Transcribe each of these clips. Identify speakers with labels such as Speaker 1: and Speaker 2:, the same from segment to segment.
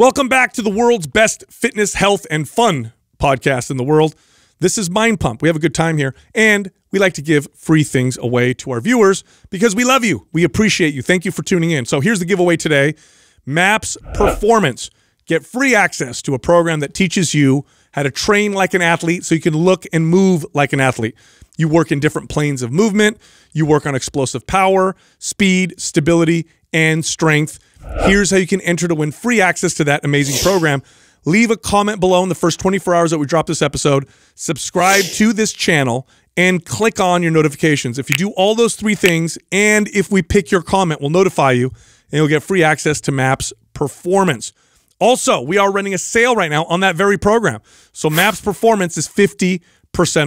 Speaker 1: Welcome back to the world's best fitness, health, and fun podcast in the world. This is Mind Pump. We have a good time here, and we like to give free things away to our viewers because we love you. We appreciate you. Thank you for tuning in. So here's the giveaway today MAPS Performance. Get free access to a program that teaches you how to train like an athlete so you can look and move like an athlete. You work in different planes of movement, you work on explosive power, speed, stability, and strength. Here's how you can enter to win free access to that amazing program. Leave a comment below in the first 24 hours that we drop this episode. Subscribe to this channel and click on your notifications. If you do all those three things, and if we pick your comment, we'll notify you and you'll get free access to MAPS Performance. Also, we are running a sale right now on that very program. So MAPS Performance is 50%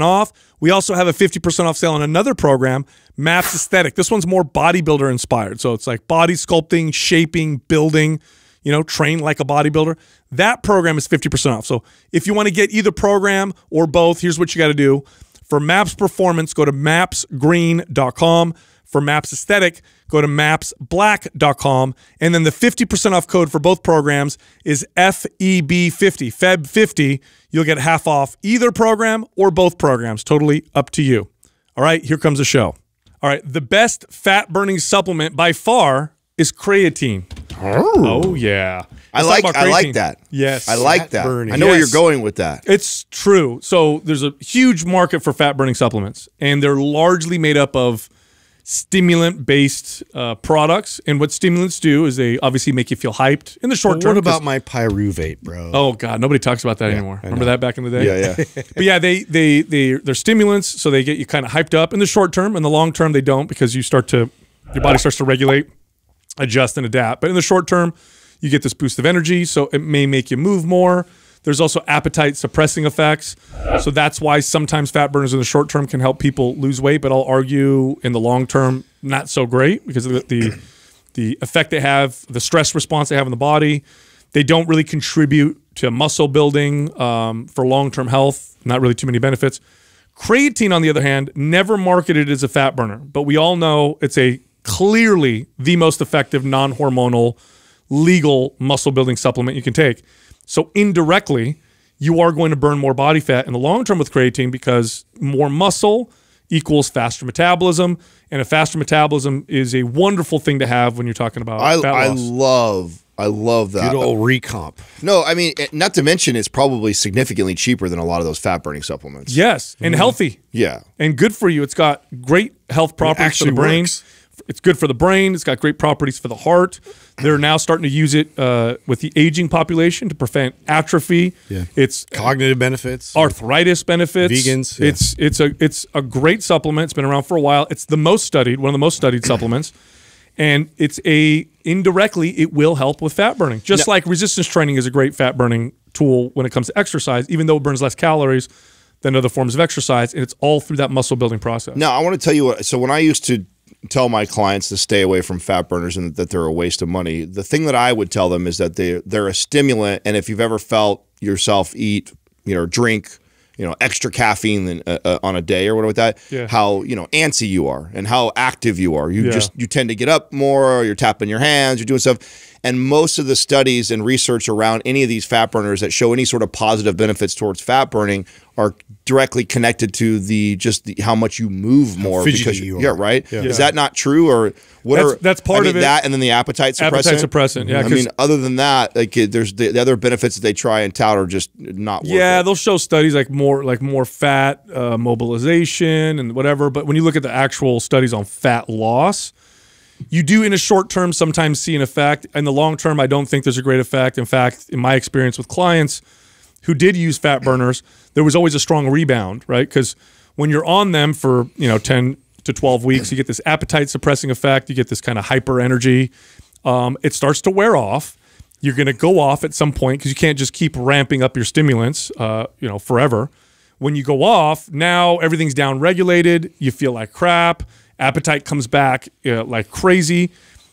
Speaker 1: off. We also have a 50% off sale on another program, MAPS Aesthetic. This one's more bodybuilder inspired. So it's like body sculpting, shaping, building, you know, train like a bodybuilder. That program is 50% off. So if you want to get either program or both, here's what you got to do. For MAPS Performance, go to mapsgreen.com. For MAPS Aesthetic, go to mapsblack.com. And then the 50% off code for both programs is FEB50, FEB50. You'll get half off either program or both programs. Totally up to you. All right, here comes the show. All right, the best fat burning supplement by far is creatine. Oh, oh yeah.
Speaker 2: I
Speaker 1: Let's talk
Speaker 2: like I like that.
Speaker 1: Yes.
Speaker 2: I like
Speaker 3: Fat
Speaker 2: that.
Speaker 3: burning.
Speaker 2: I know where you're going with that.
Speaker 1: It's true. So there's a huge market for fat burning supplements, and they're largely made up of stimulant based uh, products. And what stimulants do is they obviously make you feel hyped in the short term.
Speaker 3: What about my pyruvate, bro?
Speaker 1: Oh God, nobody talks about that anymore.
Speaker 3: I
Speaker 1: Remember
Speaker 3: know.
Speaker 1: that back in the day?
Speaker 2: Yeah, yeah.
Speaker 1: but yeah, they they they they're stimulants, so they get you kind of hyped up in the short term. In the long term, they don't because you start to your body starts to regulate, adjust, and adapt. But in the short term, you get this boost of energy, so it may make you move more. There's also appetite suppressing effects, so that's why sometimes fat burners in the short term can help people lose weight. But I'll argue in the long term, not so great because of the, the the effect they have, the stress response they have in the body. They don't really contribute to muscle building um, for long term health. Not really too many benefits. Creatine, on the other hand, never marketed as a fat burner, but we all know it's a clearly the most effective non hormonal legal muscle building supplement you can take. So indirectly, you are going to burn more body fat in the long term with creatine because more muscle equals faster metabolism, and a faster metabolism is a wonderful thing to have when you're talking about
Speaker 2: I
Speaker 1: fat
Speaker 2: I love I love that.
Speaker 3: Good old recomp.
Speaker 2: No, I mean, eh, not to mention it's probably significantly cheaper than a lot of those fat burning supplements.
Speaker 1: yes, and healthy
Speaker 2: Yeah.
Speaker 1: and good for you. It's got great health properties for the brain.
Speaker 3: works.
Speaker 1: It's good for the brain. It's got great properties for the heart. They're now starting to use it uh, with the aging population to prevent atrophy.
Speaker 3: Yeah.
Speaker 1: It's
Speaker 3: Cognitive benefits.
Speaker 1: arthritis benefits.
Speaker 3: Vegans, yeah.
Speaker 1: It's it's a it's a great supplement. It's been around for a while. It's the most studied, one of the most studied supplements. And it's a indirectly it will help with fat burning. Just like resistance training is a great fat burning tool when it comes to exercise, even though it burns less calories than other forms of exercise, and it's all through that muscle building process.
Speaker 2: Now, I want to tell you what. So, when I used to tell my clients to stay away from fat burners and that they're a waste of money, the thing that I would tell them is that they they're a stimulant, and if you've ever felt yourself eat, you know, drink, you know, extra caffeine than, uh, uh, on a day or whatever with that,
Speaker 1: Yeah.
Speaker 2: how you know antsy you are and how active you are. You
Speaker 1: Yeah.
Speaker 2: just you tend to get up more. You're tapping your hands. You're doing stuff. And most of the studies and research around any of these fat burners that show any sort of positive benefits towards fat burning are directly connected to the just the, how much you move more because
Speaker 3: you
Speaker 2: yeah
Speaker 3: are.
Speaker 2: right
Speaker 1: Yeah.
Speaker 2: is that not true or what
Speaker 1: That's-
Speaker 2: are
Speaker 1: that's part
Speaker 2: I mean,
Speaker 1: of it.
Speaker 2: that and then the appetite suppressant
Speaker 1: Appetite suppressant, yeah,
Speaker 2: I mean other than that like there's the, the other benefits that they try and tout are just not worth
Speaker 1: Yeah,
Speaker 2: it.
Speaker 1: they'll show studies like more like more fat uh, mobilization and whatever. But when you look at the actual studies on fat loss, you do in a short term sometimes see an effect. In the long term, I don't think there's a great effect. In fact, in my experience with clients who did use fat burners, there was always a strong rebound, right? Because when you're on them for you know 10 to 12 weeks, you get this appetite suppressing effect. You get this kind of hyper energy. Um, it starts to wear off. You're going to go off at some point because you can't just keep ramping up your stimulants, uh, you know, forever. When you go off, now everything's down regulated. You feel like crap. Appetite comes back uh, like crazy,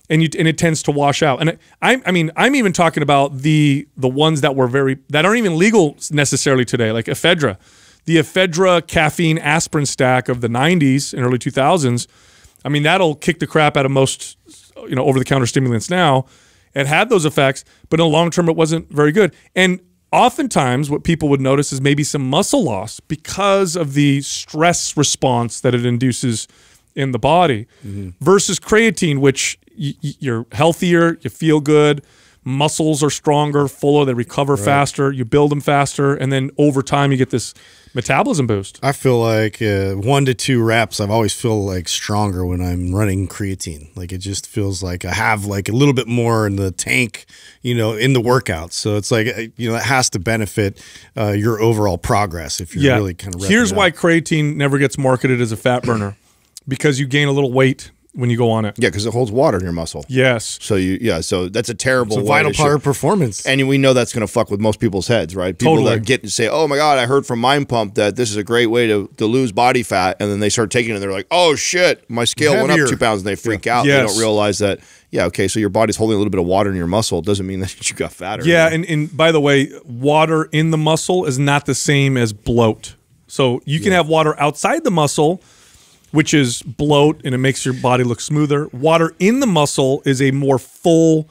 Speaker 1: and you and it tends to wash out. And I, I mean, I'm even talking about the the ones that were very that aren't even legal necessarily today, like ephedra, the ephedra caffeine aspirin stack of the 90s and early 2000s. I mean, that'll kick the crap out of most, you know, over the counter stimulants now. it had those effects, but in the long term, it wasn't very good. And oftentimes, what people would notice is maybe some muscle loss because of the stress response that it induces in the body versus creatine, which you're healthier, you feel good, muscles are stronger, fuller, they recover faster, you build them faster, and then over time, you get this metabolism boost.
Speaker 3: I feel like uh, one to two reps. I've always feel like stronger when I'm running creatine. Like it just feels like I have like a little bit more in the tank, you know, in the workout. So it's like uh, you know it has to benefit uh, your overall progress if you're really kind of.
Speaker 1: Here's why creatine never gets marketed as a fat burner because you gain a little weight when you go on it.
Speaker 2: Yeah, because it holds water in your muscle.
Speaker 1: Yes.
Speaker 2: So you yeah, so that's a terrible
Speaker 3: it's a vital part of performance.
Speaker 2: And we know that's going to fuck with most people's heads, right? People
Speaker 1: Totally.
Speaker 2: that get and say, "Oh my god, I heard from Mind Pump that this is a great way to, to lose body fat," and then they start taking it, and they're like, "Oh shit, my scale went up two pounds," and they freak out. They don't realize that. Yeah, okay, so your body's holding a little bit of water in your muscle. It doesn't mean that you got fatter.
Speaker 1: Yeah, and, and by the way, water in the muscle is not the same as bloat. So you can have water outside the muscle, which is bloat and it makes your body look smoother. Water in the muscle is a more full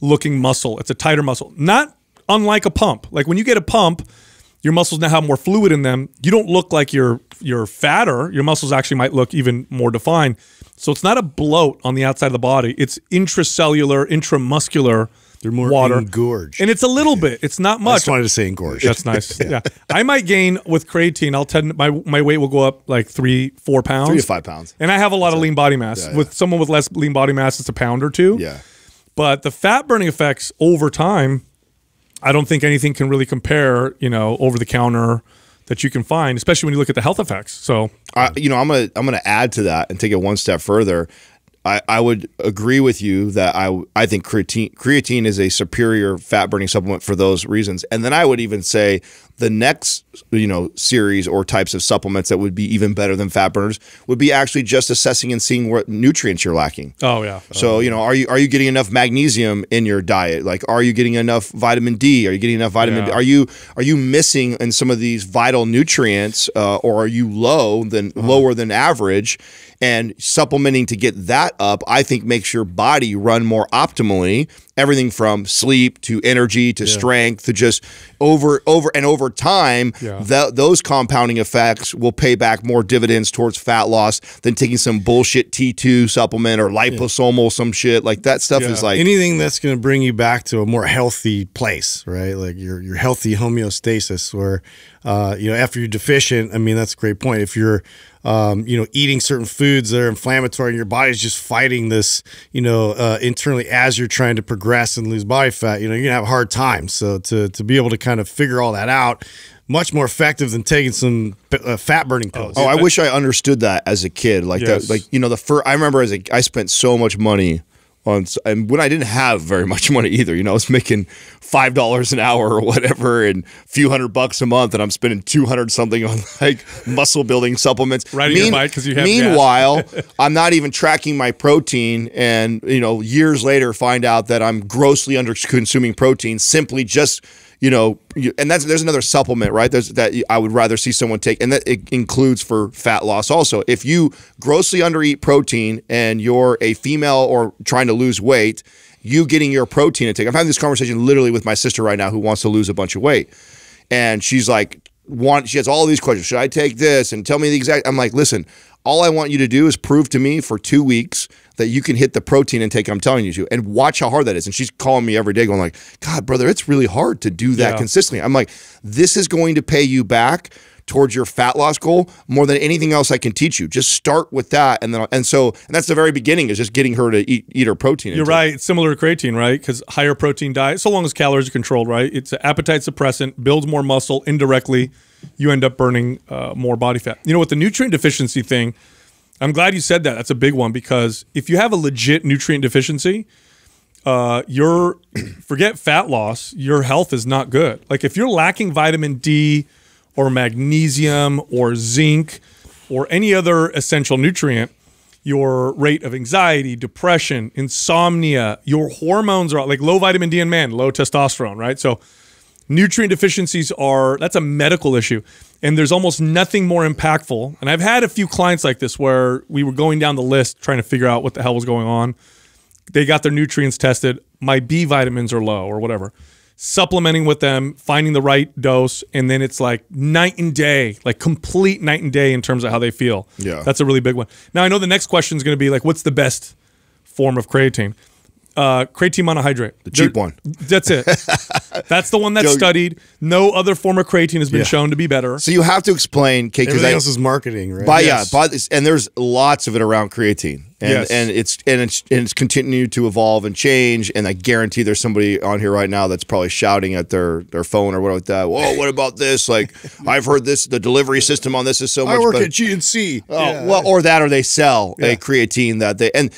Speaker 1: looking muscle. It's a tighter muscle. Not unlike a pump. Like when you get a pump, your muscles now have more fluid in them. You don't look like you're you're fatter. Your muscles actually might look even more defined. So it's not a bloat on the outside of the body. It's intracellular, intramuscular.
Speaker 3: They're more
Speaker 1: water
Speaker 3: engorged.
Speaker 1: and it's a little bit. It's not much.
Speaker 3: I just wanted to say engorged.
Speaker 1: That's nice. yeah. I might gain with creatine. I'll tend my my weight will go up like three four pounds.
Speaker 2: three to five pounds.
Speaker 1: And I have a lot of lean body mass. With someone with less lean body mass, it's a pound or two.
Speaker 2: Yeah,
Speaker 1: But the fat burning effects over time, I don't think anything can really compare. You know, over the counter that you can find, especially when you look at the health effects. So
Speaker 2: I, you know, I'm gonna I'm gonna add to that and take it one step further. I, I would agree with you that I I think creatine creatine is a superior fat burning supplement for those reasons. And then I would even say the next you know series or types of supplements that would be even better than fat burners would be actually just assessing and seeing what nutrients you're lacking.
Speaker 1: oh yeah.
Speaker 2: So you know, are you are you getting enough magnesium in your diet? Like, are you getting enough vitamin D? Are you getting enough vitamin? D? Are you are you missing in some of these vital nutrients, uh, or are you low than
Speaker 1: Uh-huh.
Speaker 2: lower than average? And supplementing to get that up, I think makes your body run more optimally. Everything from sleep to energy to strength to just over over and over time,
Speaker 1: Yeah.
Speaker 2: tha- those compounding effects will pay back more dividends towards fat loss than taking some bullshit T2 supplement or liposomal some shit like that stuff is like
Speaker 3: anything that's going to bring you back to a more healthy place, right? Like your your healthy homeostasis, where uh, you know after you're deficient. I mean, that's a great point. If you're um, you know eating certain foods that are inflammatory, and your body's just fighting this, you know, uh, internally as you're trying to progress and lose body fat, you know, you're gonna have a hard time. So to to be able to kind of figure all that out. Much more effective than taking some uh, fat burning pills.
Speaker 2: Oh, I wish I understood that as a kid. Like
Speaker 1: Yes.
Speaker 2: that, like you know, the first I remember as a I spent so much money on, and when I didn't have very much money either. You know, I was making five dollars an hour or whatever, and a few hundred bucks a month, and I'm spending two hundred something on like muscle building supplements.
Speaker 1: Riding your bike 'cause you have.
Speaker 2: Meanwhile, I'm not even tracking my protein, and you know, years later, find out that I'm grossly under consuming protein simply just you know, and that's there's another supplement, right? There's that I would rather see someone take, and that it includes for fat loss also. If you grossly undereat protein and you're a female or trying to lose weight, you getting your protein intake. I'm having this conversation literally with my sister right now who wants to lose a bunch of weight, and she's like, want she has all these questions. Should I take this? And tell me the exact. I'm like, listen, all I want you to do is prove to me for two weeks that you can hit the protein intake I'm telling you to, and watch how hard that is. And she's calling me every day, going like, God, brother, it's really hard to do that
Speaker 1: Yeah.
Speaker 2: consistently. I'm like, this is going to pay you back towards your fat loss goal more than anything else I can teach you. Just start with that, and then and so and that's the very beginning is just getting her to eat eat her protein.
Speaker 1: You're
Speaker 2: intake.
Speaker 1: right. Similar to creatine, right? Because higher protein diet, so long as calories are controlled, right? It's an appetite suppressant, builds more muscle indirectly. You end up burning uh, more body fat. You know, with the nutrient deficiency thing, I'm glad you said that. That's a big one because if you have a legit nutrient deficiency, uh, your forget fat loss, your health is not good. Like if you're lacking vitamin D or magnesium or zinc or any other essential nutrient, your rate of anxiety, depression, insomnia, your hormones are like low vitamin D in men, low testosterone, right? So nutrient deficiencies are that's a medical issue. And there's almost nothing more impactful. And I've had a few clients like this where we were going down the list trying to figure out what the hell was going on. they got their nutrients tested. My B vitamins are low or whatever. Supplementing with them, finding the right dose, and then it's like night and day, like complete night and day in terms of how they feel.
Speaker 2: Yeah.
Speaker 1: That's a really big one. Now I know the next question is going to be like, what's the best form of creatine? Uh, creatine monohydrate. The
Speaker 2: cheap one.
Speaker 1: That's it. that's the one that's
Speaker 2: Joe-
Speaker 1: studied. No other form of creatine has been
Speaker 3: Yeah.
Speaker 1: shown to be better.
Speaker 2: So you have to explain, Kate, because
Speaker 3: Everything
Speaker 2: I
Speaker 3: else is marketing, right?
Speaker 2: By
Speaker 1: Yes.
Speaker 2: yeah, by this, and there's lots of it around creatine, and
Speaker 1: Yes.
Speaker 2: and it's and it's and it's continued to evolve and change. And I guarantee there's somebody on here right now that's probably shouting at their their phone or whatever like that. Whoa, what about this? Like I've heard this. The delivery system on this is so much.
Speaker 3: I work
Speaker 2: better.
Speaker 3: at GNC.
Speaker 2: Oh,
Speaker 3: Yeah.
Speaker 2: well, or that, or they sell a creatine that they and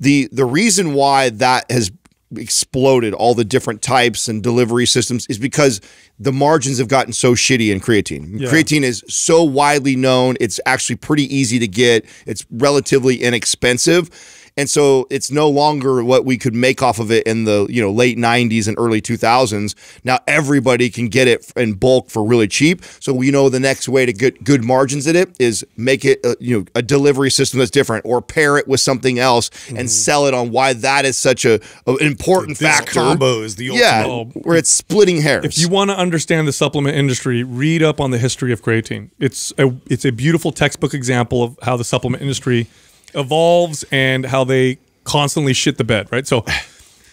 Speaker 2: the the reason why that has exploded all the different types and delivery systems is because the margins have gotten so shitty in creatine. Creatine is so widely known; it's actually pretty easy to get. It's relatively inexpensive. And so it's no longer what we could make off of it in the you know late 90s and early 2000s. Now everybody can get it in bulk for really cheap. So we know the next way to get good margins at it is make it a, you know a delivery system that's different, or pair it with something else and mm-hmm. sell it on why that is such a, a important
Speaker 3: This
Speaker 2: factor.
Speaker 3: combo is the
Speaker 2: yeah,
Speaker 3: ultimate.
Speaker 2: where it's splitting hairs.
Speaker 1: If you want to understand the supplement industry, read up on the history of creatine. It's a it's a beautiful textbook example of how the supplement industry evolves and how they constantly shit the bed, right? So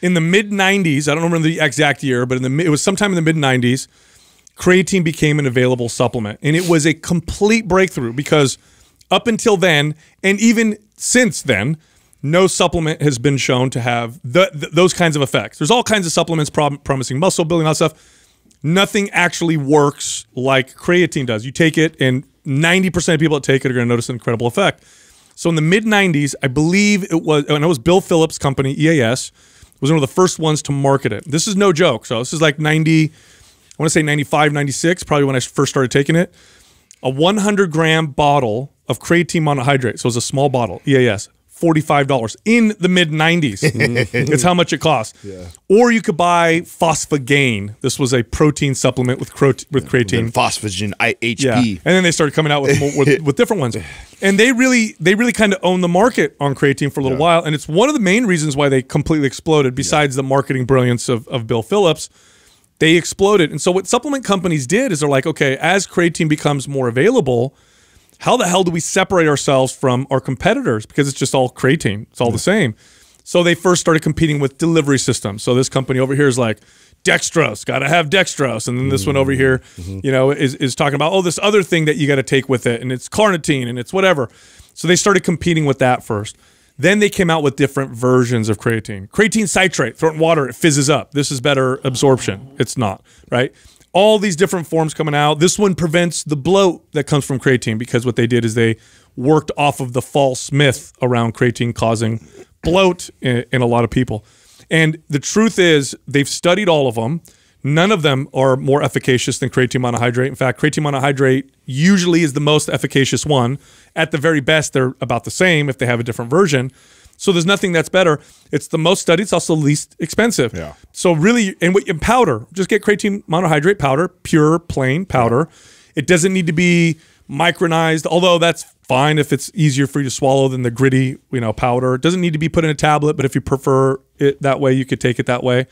Speaker 1: in the mid 90s, I don't remember the exact year, but in the it was sometime in the mid 90s, creatine became an available supplement. And it was a complete breakthrough because up until then and even since then no supplement has been shown to have the, th- those kinds of effects. There's all kinds of supplements prom- promising muscle building all that stuff. Nothing actually works like creatine does. You take it and 90% of people that take it are going to notice an incredible effect so in the mid 90s i believe it was and it was bill phillips company eas was one of the first ones to market it this is no joke so this is like 90 I want to say 95, 96, probably when I first started taking it. A 100 gram bottle of creatine monohydrate. So it was a small bottle, EAS, $45 in the mid 90s. it's how much it costs. Or you could buy Phosphagain. This was a protein supplement with, with creatine.
Speaker 2: phosphagen, IHP.
Speaker 1: Yeah, and then they started coming out with more, with, with different ones, and they really they really kind of own the market on creatine for a little while, and it's one of the main reasons why they completely exploded. Besides the marketing brilliance of of Bill Phillips, they exploded. And so what supplement companies did is they're like, okay, as creatine becomes more available, how the hell do we separate ourselves from our competitors? Because it's just all creatine, it's all the same. So they first started competing with delivery systems. So this company over here is like dextrose, got to have dextrose, and then this one over mm-hmm. here, mm-hmm. you know, is is talking about oh this other thing that you got to take with it, and it's carnitine and it's whatever. So they started competing with that first. Then they came out with different versions of creatine. Creatine citrate, throw it in water, it fizzes up. This is better absorption. Oh. It's not, right? All these different forms coming out. This one prevents the bloat that comes from creatine because what they did is they worked off of the false myth around creatine causing bloat in, in a lot of people. And the truth is, they've studied all of them. None of them are more efficacious than creatine monohydrate. In fact, creatine monohydrate usually is the most efficacious one. At the very best, they're about the same if they have a different version. So there's nothing that's better. It's the most studied. It's also least expensive.
Speaker 2: Yeah.
Speaker 1: So really, and what in powder, just get creatine monohydrate powder, pure plain powder. It doesn't need to be micronized, although that's fine if it's easier for you to swallow than the gritty, you know, powder. It doesn't need to be put in a tablet, but if you prefer it that way, you could take it that way.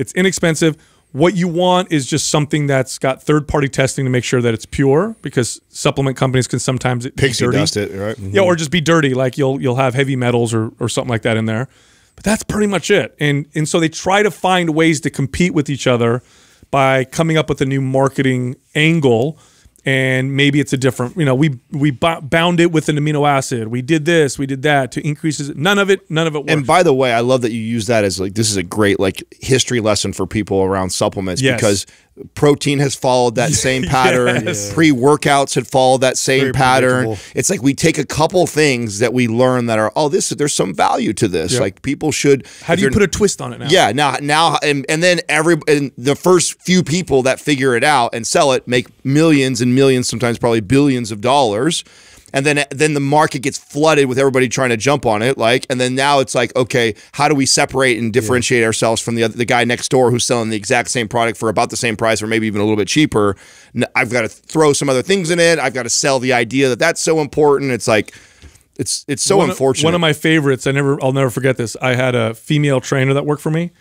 Speaker 1: It's inexpensive. What you want is just something that's got third-party testing to make sure that it's pure, because supplement companies can sometimes be
Speaker 2: Pixie
Speaker 1: dirty.
Speaker 2: dust it, right?
Speaker 1: Yeah, or mm-hmm. just be dirty. Like you'll you'll have heavy metals or or something like that in there. But that's pretty much it. And and so they try to find ways to compete with each other by coming up with a new marketing angle. And maybe it's a different, you know, we we bound it with an amino acid. We did this, we did that to increase it. None of it, none of it works.
Speaker 2: And by the way, I love that you use that as like this is a great like history lesson for people around supplements
Speaker 1: Yes.
Speaker 2: because protein has followed that same pattern.
Speaker 1: Yes.
Speaker 2: Pre-workouts had followed that same
Speaker 3: Very
Speaker 2: pattern. It's like we take a couple things that we learn that are oh this there's some value to this.
Speaker 1: Yep.
Speaker 2: Like people should
Speaker 1: How do you put a twist on it now?
Speaker 2: yeah, now now and and then every and the first few people that figure it out and sell it make millions and millions, sometimes probably billions of dollars. And then then the market gets flooded with everybody trying to jump on it like and then now it's like okay, how do we separate and differentiate ourselves from the other, the guy next door who's selling the exact same product for about the same price or maybe even a little bit cheaper? I've got to throw some other things in it. I've got to sell the idea that that's so important. It's like it's it's so
Speaker 1: one
Speaker 2: unfortunate.
Speaker 1: Of, one of my favorites. I never. I'll never forget this. I had a female trainer that worked for me,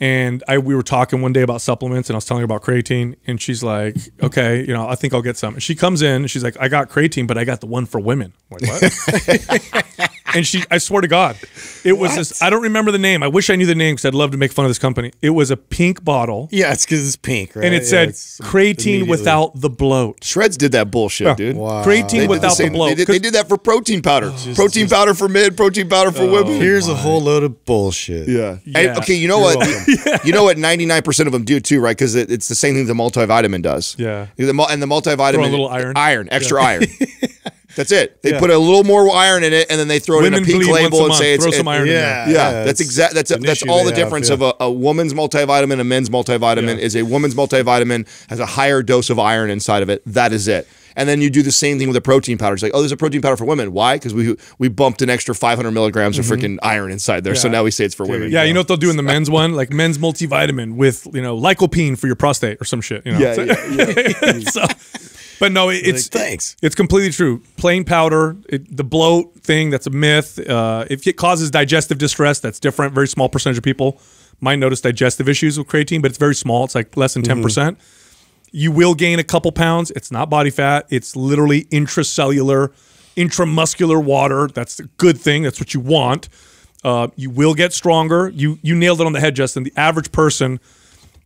Speaker 1: and I we were talking one day about supplements, and I was telling her about creatine, and she's like, "Okay, you know, I think I'll get some." And she comes in, and she's like, "I got creatine, but I got the one for women." I'm like what? and she, I swear to God, it was this. I don't remember the name. I wish I knew the name because I'd love to make fun of this company. It was a pink bottle,
Speaker 3: Yeah, it's because it's pink, right?
Speaker 1: and it
Speaker 3: Yeah,
Speaker 1: said creatine without the bloat.
Speaker 2: Shreds did that bullshit, dude.
Speaker 3: Wow.
Speaker 1: Creatine
Speaker 2: They did
Speaker 1: without the,
Speaker 2: same-
Speaker 1: bloat.
Speaker 2: They did, they
Speaker 1: 'Cause-
Speaker 2: did that for protein powder. protein powder for men, protein powder for women.
Speaker 3: Here's a whole load of bullshit.
Speaker 2: Yeah.
Speaker 1: Yeah.
Speaker 2: And, okay, you know what? You know what? Ninety nine percent of them do too, right? Because it, it's the same thing the multivitamin does.
Speaker 1: Yeah.
Speaker 2: And the multivitamin,
Speaker 1: Throw a little iron.
Speaker 2: iron, extra iron. That's it. They
Speaker 1: Yeah.
Speaker 2: put a little more iron in it, and then they throw it in a pink label and
Speaker 1: month.
Speaker 2: say it's
Speaker 1: Throw some iron.
Speaker 3: Yeah,
Speaker 2: Yeah,
Speaker 3: yeah,
Speaker 2: that's
Speaker 3: it's-
Speaker 2: exact. That's
Speaker 3: an
Speaker 2: that's all the
Speaker 3: have,
Speaker 2: difference
Speaker 3: yeah.
Speaker 2: of a, a woman's multivitamin, a men's multivitamin is a woman's multivitamin has a higher dose of iron inside of it. That is it. And then you do the same thing with a protein powder. It's like, oh, there's a protein powder for women. Why? Because we we bumped an extra 500 milligrams of freaking iron inside there. So
Speaker 1: Mm-hmm.
Speaker 2: Now we say it's for women.
Speaker 1: Yeah, you know what they'll do in the men's one, like men's multivitamin with you know lycopene for your prostate or some shit. You know,
Speaker 2: Yeah,
Speaker 1: So-
Speaker 2: yeah,
Speaker 1: so, but no, it- it's
Speaker 3: Like, thanks.
Speaker 1: It's completely true. Plain powder, it, the bloat thing, that's a myth. Uh, if it causes digestive distress, that's different. Very small percentage of people might notice digestive issues with creatine, but it's very small. It's like less than 10 percent. You will gain a couple pounds. It's not body fat. It's literally intracellular, intramuscular water. That's a good thing. That's what you want. Uh, you will get stronger. You you nailed it on the head, Justin. The average person,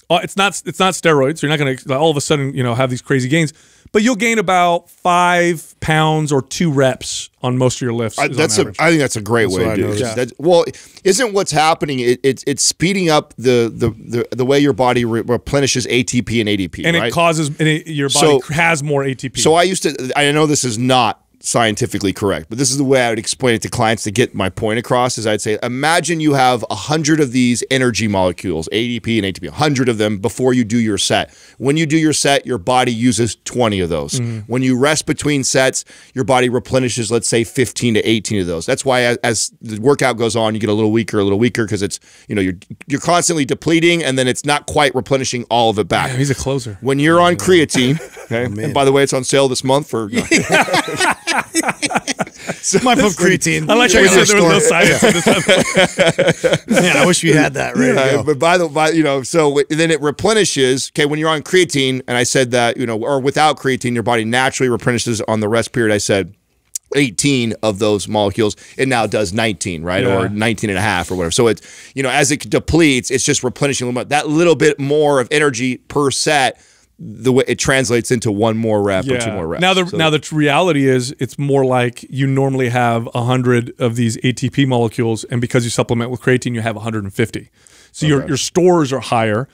Speaker 1: uh, it's not it's not steroids. You're not going to all of a sudden you know have these crazy gains, but you'll gain about five pounds or two reps on most of your lifts.
Speaker 2: I, that's a,
Speaker 1: average.
Speaker 2: I think that's a great way to do it.
Speaker 3: noticed.
Speaker 2: That- well, isn't what's happening? It, it's it's speeding up the the the, the way your body re- replenishes ATP and ADP,
Speaker 1: and
Speaker 2: right?
Speaker 1: it causes and it, your body
Speaker 2: So-
Speaker 1: has more ATP.
Speaker 2: So I used to. I know this is not scientifically correct, but this is the way I would explain it to clients to get my point across. Is I'd say, imagine you have a hundred of these energy molecules, ADP and ATP, a hundred of them before you do your set. When you do your set, your body uses twenty of those.
Speaker 1: Mm-hmm.
Speaker 2: When you rest between sets, your body replenishes, let's say, fifteen to eighteen of those. That's why as, as the workout goes on, you get a little weaker, a little weaker because it's you know you're you're constantly depleting, and then it's not quite replenishing all of it back.
Speaker 1: Damn, he's a closer.
Speaker 2: When you're on creatine, okay, and by the way, it's on sale this month for
Speaker 3: My pump creatine.
Speaker 1: I like how you said there was no science. in this.
Speaker 3: Man, I wish we had that. right to
Speaker 2: Uh, but by the by, you know, so then it replenishes. Okay, when you're on creatine, and I said that you know, or without creatine, your body naturally replenishes on the rest period. I said. 18 of those molecules it now does 19 right
Speaker 1: Yeah.
Speaker 2: or 19 and a half or whatever so it's you know as it depletes it's just replenishing a little bit that little bit more of energy per set the way it translates into one more rep or two more reps
Speaker 1: Now the
Speaker 2: So-
Speaker 1: now the reality is it's more like you normally have hundred of these ATP molecules, and because you supplement with creatine, you have 150. So your your stores are higher,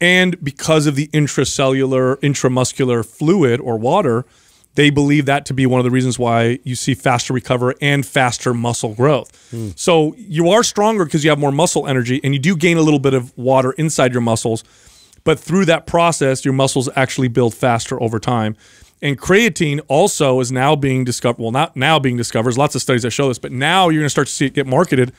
Speaker 1: and because of the intracellular, intramuscular fluid or water, they believe that to be one of the reasons why you see faster recover and faster muscle growth. Hmm. So you are stronger because you have more muscle energy, and you do gain a little bit of water inside your muscles but through that process, your muscles actually build faster over time. And creatine also is now being discovered. Well, not now being discovered. There's lots of studies that show this, but now you're going to start to see it get marketed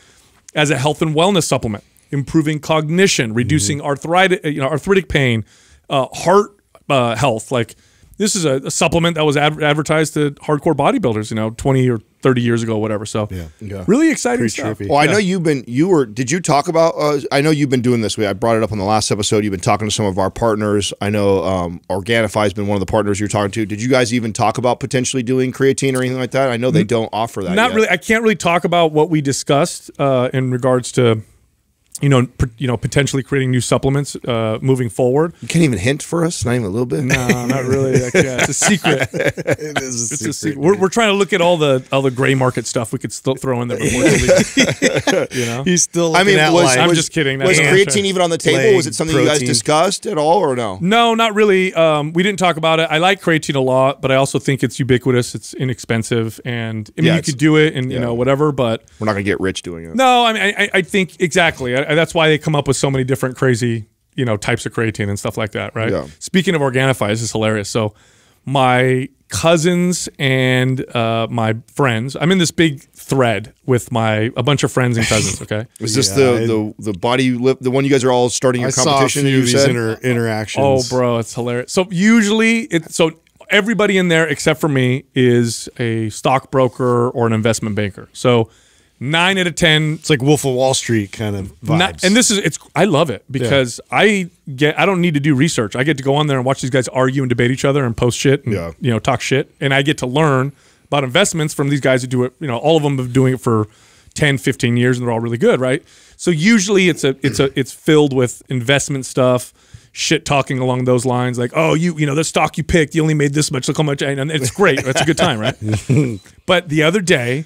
Speaker 1: as a health and wellness supplement, improving cognition, reducing arthritis, you know, arthritic pain, uh, heart uh, health. Like this is a, a supplement that was ad- advertised to hardcore bodybuilders, you know, 20 or 30 years ago, whatever. So
Speaker 3: Yeah. Yeah.
Speaker 1: really exciting
Speaker 3: Pretty
Speaker 1: stuff.
Speaker 3: trippy.
Speaker 2: Well, I
Speaker 1: Yeah.
Speaker 2: know you've been. You were. Did you talk about? Uh, I know you've been doing this. I brought it up on the last episode. You've been talking to some of our partners. I know um, Organifi has been one of the partners you're talking to. Did you guys even talk about potentially doing creatine or anything like that? I know they don't offer that.
Speaker 1: Not
Speaker 2: yet.
Speaker 1: really. I can't really talk about what we discussed uh, in regards to, you know, p- you know, potentially creating new supplements uh, moving forward.
Speaker 2: You can't even hint for us. Not even a little bit.
Speaker 1: No, not really. Like, yeah, it's a secret.
Speaker 3: It is a
Speaker 1: It's a secret. We're, we're trying to look at all the all the gray market stuff we could still throw in there before you know.
Speaker 3: He's still.
Speaker 2: I mean,
Speaker 3: at
Speaker 2: was,
Speaker 3: life.
Speaker 1: I'm
Speaker 2: was-
Speaker 1: just kidding.
Speaker 2: Was
Speaker 1: Yeah.
Speaker 2: creatine even on the table?
Speaker 3: Leg,
Speaker 2: was it something you guys discussed at all, or no?
Speaker 1: No, not really. Um, we didn't talk about it. I like creatine a lot, but I also think it's ubiquitous. It's inexpensive, and I mean,
Speaker 2: Yeah,
Speaker 1: you could do it, and you know, whatever. But
Speaker 2: We're not gonna get rich doing it.
Speaker 1: No, I mean, I, I- I think exactly. I, I- that's why they come up with so many different crazy, you know, types of creatine and stuff like that, right?
Speaker 2: Yeah.
Speaker 1: Speaking of Organifi, this is hilarious. So, my cousins and uh, my friends, I'm in this big thread with my a bunch of friends and cousins. Okay.
Speaker 2: Was this
Speaker 3: Yeah,
Speaker 2: the, the the body lift, the one you guys are all starting your
Speaker 3: I saw a
Speaker 2: competition?
Speaker 3: few
Speaker 2: that
Speaker 3: of
Speaker 2: you
Speaker 3: these inter- interactions.
Speaker 1: Oh, bro, it's hilarious. So usually, it so everybody in there except for me is a stockbroker or an investment banker. So nine out of ten
Speaker 3: It's like Wolf of Wall Street kind of vibes.
Speaker 1: not, and this is it's I love it because I get I don't need to do research. I get to go on there and watch these guys argue and debate each other and post shit and
Speaker 2: Yeah.
Speaker 1: you know talk shit and I get to learn about investments from these guys who do it, you know, all of them have been doing it for 10, 15 years and they're all really good, right? So usually it's a it's a it's filled with investment stuff, shit talking along those lines like, "Oh, you you know, the stock you picked, you only made this much, look how much." And it's great. That's a good time, right? but the other day